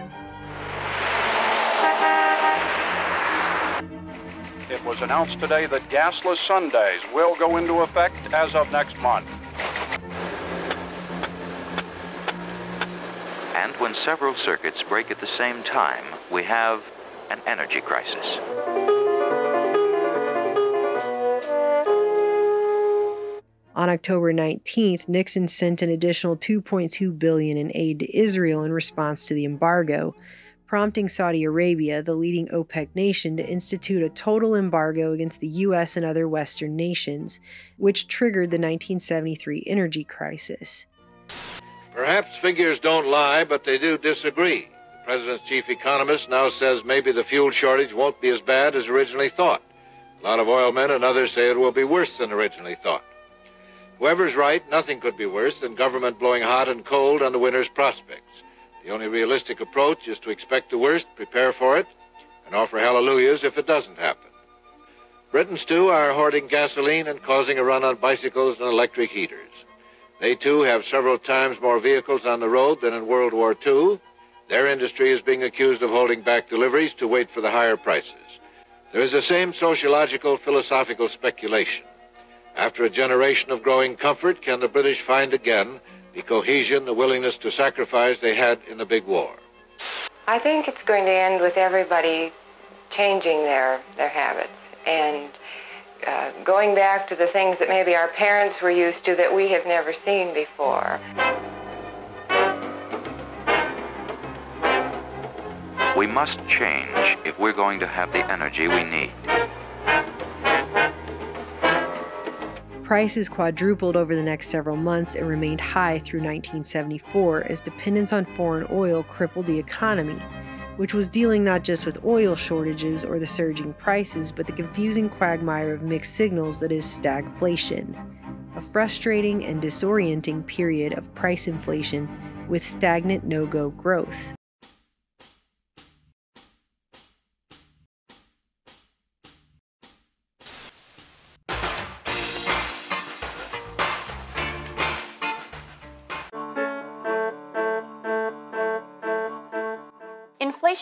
Was announced today that gasless Sundays will go into effect as of next month. And when several circuits break at the same time, we have an energy crisis. On October 19th, Nixon sent an additional 2.2 billion in aid to Israel in response to the embargo, prompting Saudi Arabia, the leading OPEC nation, to institute a total embargo against the US and other western nations, which triggered the 1973 energy crisis. Perhaps figures don't lie, but they do disagree. The president's chief economist now says maybe the fuel shortage won't be as bad as originally thought. A lot of oil men and others say it will be worse than originally thought. Whoever's right, nothing could be worse than government blowing hot and cold on the winter's prospects. The only realistic approach is to expect the worst, prepare for it, and offer hallelujahs if it doesn't happen. Britons, too, are hoarding gasoline and causing a run on bicycles and electric heaters. They, too, have several times more vehicles on the road than in World War II. Their industry is being accused of holding back deliveries to wait for the higher prices. There is the same sociological, philosophical speculation. After a generation of growing comfort, can the British find again the cohesion, the willingness to sacrifice they had in the big war? I think it's going to end with everybody changing their, their habits and uh, going back to the things that maybe our parents were used to that we have never seen before. We must change if we're going to have the energy we need. Prices quadrupled over the next several months and remained high through 1974 as dependence on foreign oil crippled the economy, which was dealing not just with oil shortages or the surging prices, but the confusing quagmire of mixed signals that is stagflation, a frustrating and disorienting period of price inflation with stagnant no go growth.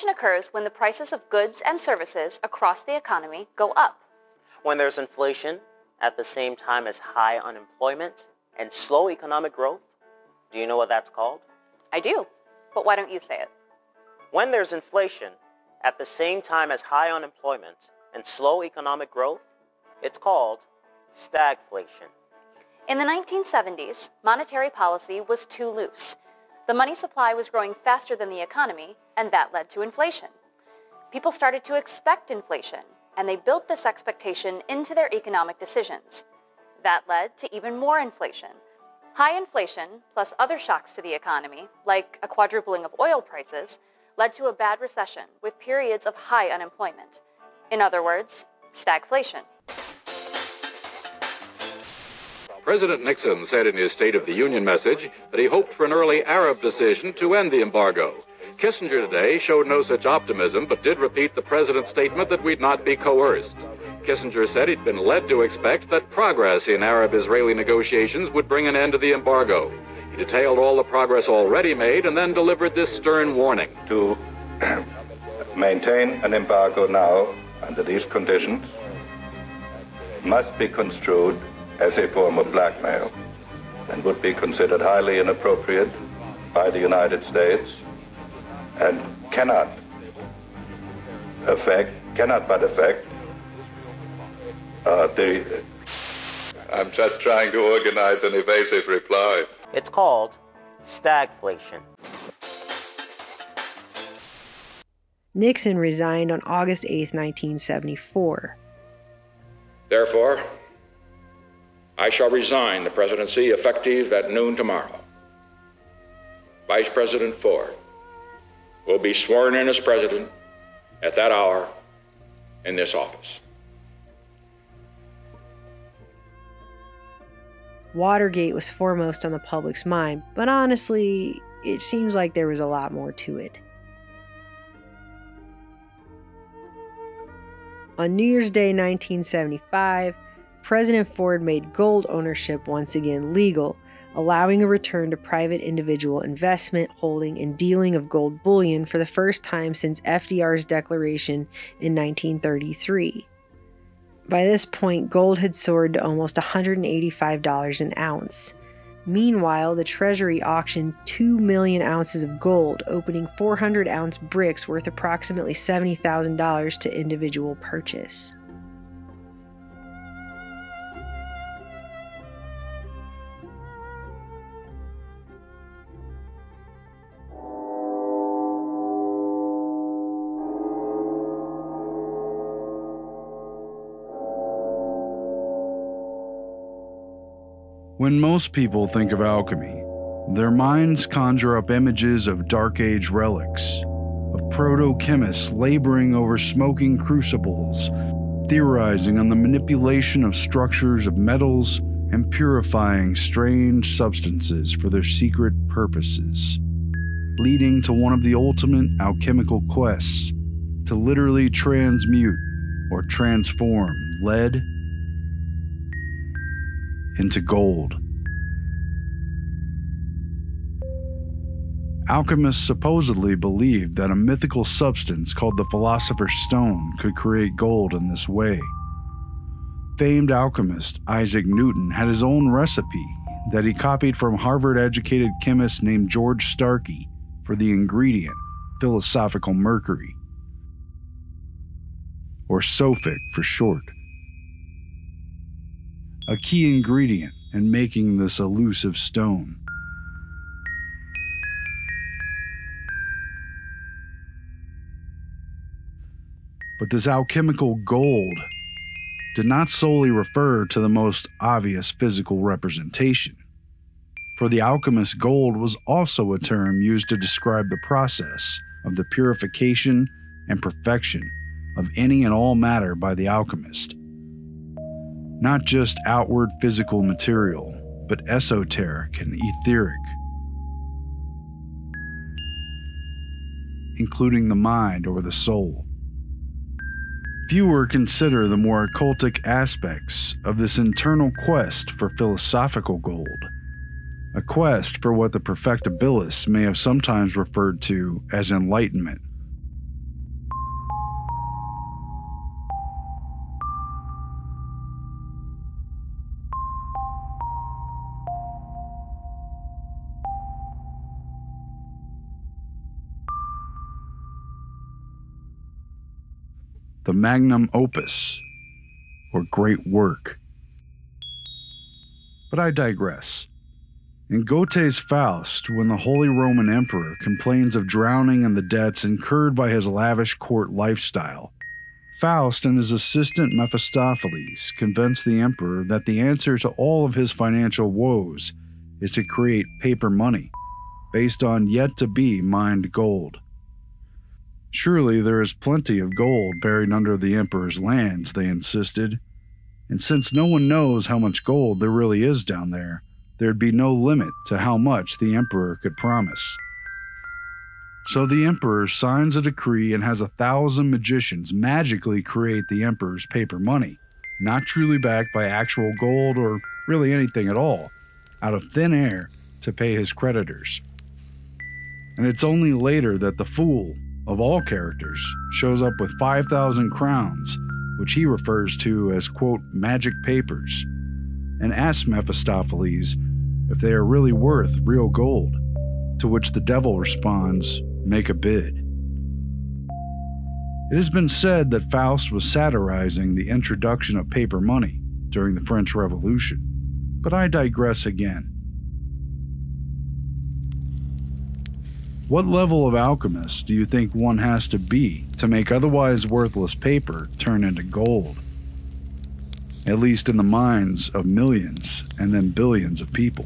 Inflation occurs when the prices of goods and services across the economy go up. When there's inflation at the same time as high unemployment and slow economic growth, do you know what that's called? I do, but why don't you say it? When there's inflation at the same time as high unemployment and slow economic growth, it's called stagflation. In the 1970s, monetary policy was too loose. The money supply was growing faster than the economy, and that led to inflation. People started to expect inflation, and they built this expectation into their economic decisions. That led to even more inflation. High inflation, plus other shocks to the economy, like a quadrupling of oil prices, led to a bad recession with periods of high unemployment. In other words, stagflation. President Nixon said in his State of the Union message that he hoped for an early Arab decision to end the embargo. Kissinger today showed no such optimism, but did repeat the president's statement that we'd not be coerced. Kissinger said he'd been led to expect that progress in Arab Israeli negotiations would bring an end to the embargo. He detailed all the progress already made and then delivered this stern warning. To maintain an embargo now, under these conditions, must be construed as a form of blackmail and would be considered highly inappropriate by the United States and cannot affect, cannot but affect uh, the. I'm just trying to organize an evasive reply. It's called stagflation. Nixon resigned on August 8, 1974. Therefore, I shall resign the presidency effective at noon tomorrow. Vice President Ford will be sworn in as president at that hour in this office. Watergate was foremost on the public's mind, but honestly, it seems like there was a lot more to it. On New Year's Day 1975, President Ford made gold ownership once again legal, allowing a return to private individual investment, holding, and dealing of gold bullion for the first time since FDR's declaration in 1933. By this point, gold had soared to almost $185 an ounce. Meanwhile, the Treasury auctioned 2 million ounces of gold, opening 400 ounce bricks worth approximately $70,000 to individual purchase. When most people think of alchemy, their minds conjure up images of Dark Age relics, of proto chemists laboring over smoking crucibles, theorizing on the manipulation of structures of metals and purifying strange substances for their secret purposes, leading to one of the ultimate alchemical quests to literally transmute or transform lead into gold. Alchemists supposedly believed that a mythical substance called the Philosopher's Stone could create gold in this way. Famed alchemist Isaac Newton had his own recipe that he copied from Harvard educated chemist named George Starkey for the ingredient philosophical mercury, or sophic for short a key ingredient in making this elusive stone. But this alchemical gold did not solely refer to the most obvious physical representation. For the alchemist, gold was also a term used to describe the process of the purification and perfection of any and all matter by the alchemist. Not just outward physical material, but esoteric and etheric, including the mind or the soul. Fewer consider the more occultic aspects of this internal quest for philosophical gold, a quest for what the perfectibilists may have sometimes referred to as enlightenment. The magnum opus, or great work. But I digress. In Goethe's Faust, when the Holy Roman Emperor complains of drowning in the debts incurred by his lavish court lifestyle, Faust and his assistant Mephistopheles convince the emperor that the answer to all of his financial woes is to create paper money based on yet to be mined gold. Surely there is plenty of gold buried under the Emperor's lands, they insisted. And since no one knows how much gold there really is down there, there'd be no limit to how much the Emperor could promise. So the Emperor signs a decree and has a thousand magicians magically create the Emperor's paper money, not truly backed by actual gold or really anything at all, out of thin air to pay his creditors. And it's only later that the fool, of all characters, shows up with 5,000 crowns, which he refers to as, quote, magic papers, and asks Mephistopheles if they are really worth real gold, to which the devil responds, make a bid. It has been said that Faust was satirizing the introduction of paper money during the French Revolution, but I digress again. What level of alchemist do you think one has to be to make otherwise worthless paper turn into gold? At least in the minds of millions and then billions of people.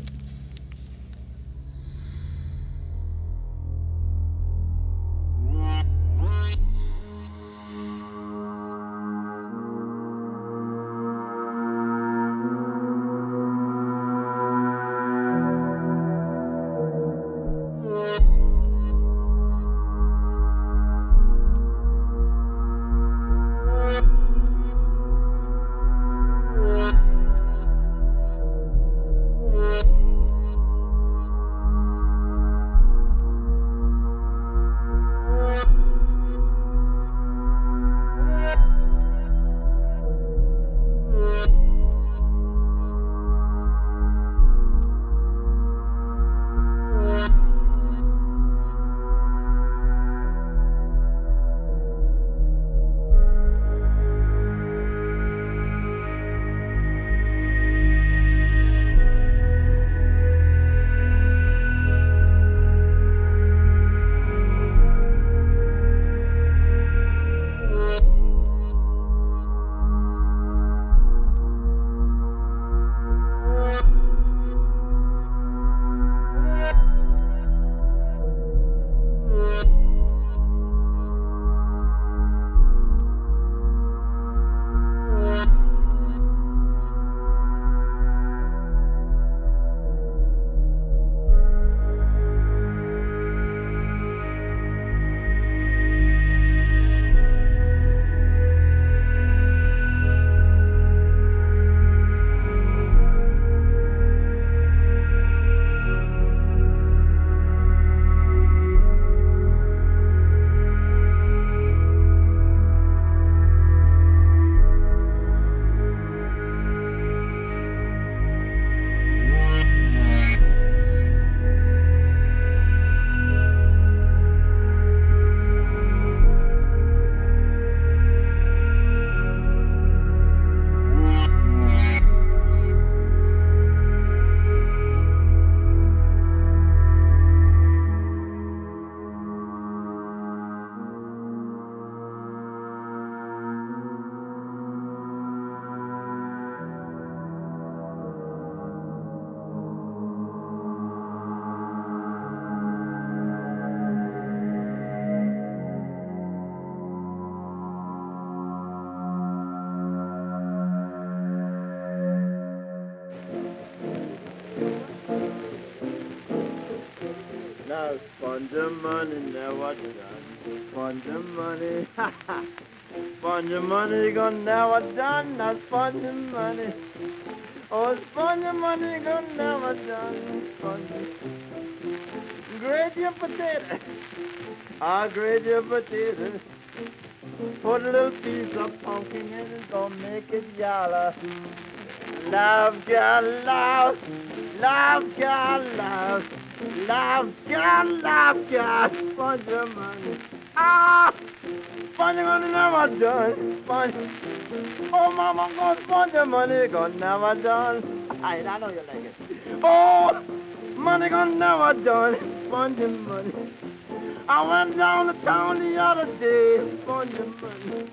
Spend your money, never done. Spend your money, ha ha. Spend your money, gonna never done. Now spend your money. Oh, spend your money, gonna never done. Spend your... Grate your potato. I grate your potato. Put a little piece of pumpkin in it, gonna make it yellow. Love, girl, love. Love, girl, love. Girl. Spend your money. Ah! Money, never done. Spend. Oh, mama, spend your money, gonna never done. I, I know you like it. Oh, money gonna never done. Spend your money. I went down to town the other day, your money.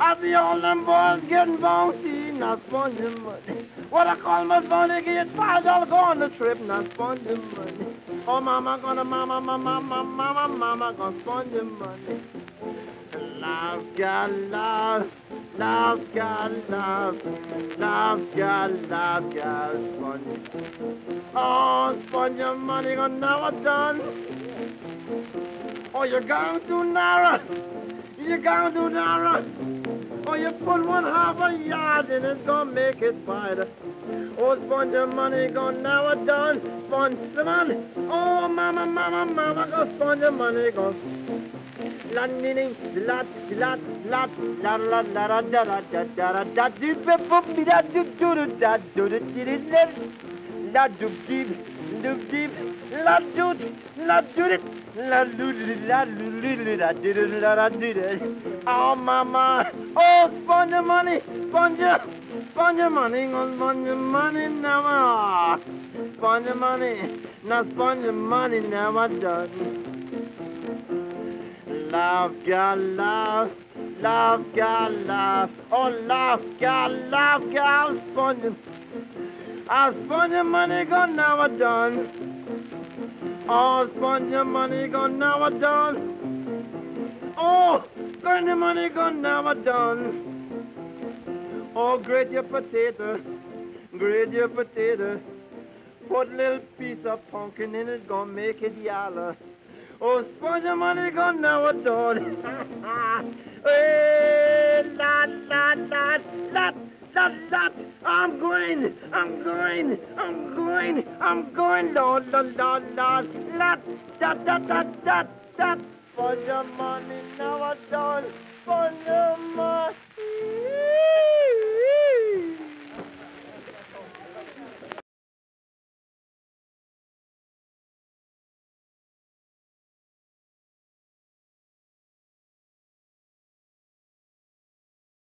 I see all them boys getting bouncy, not your money. What I call my money, get five dollars on the trip, not your money. Oh, mama gonna, mama, mama, mama, mama, gonna spend your money. Love, God, love, love, God, love, love, God, love, God, spend. Oh, spend your money, gonna never done. Oh, you're going to Nara. You're going to Nara. Oh, you put one half a yard in it's gonna make it wider. Oh, spend your money, gonna never done. Spend the money. Oh, mama, mama, mama, go spend your money, go. La ni ni la la la la la la la da da da da da da do be bo be da do do do da do do di la la do di do di la do la do it la do la do la do la la do Oh mama, oh spend your money, spend your spend your money, on spend your money never. Spend your money, now spend your money never done. Love, God, love, love, God, love. Oh, love, God, love, God, your, I spend your money, gonna never done. Oh, spend your money, gonna never done. Oh, spend your money, gonna never done. Oh, grate your potato, grate your potato. Put a little piece of pumpkin in it, gonna make it yellow. Oh, spend your money, gonna never done. hey, la, la, la, la, la, la. I'm going, I'm going, I'm going, I'm going, la, la, la, la, la, da, da, da, da, da. Spend your money, never done. Spend your money.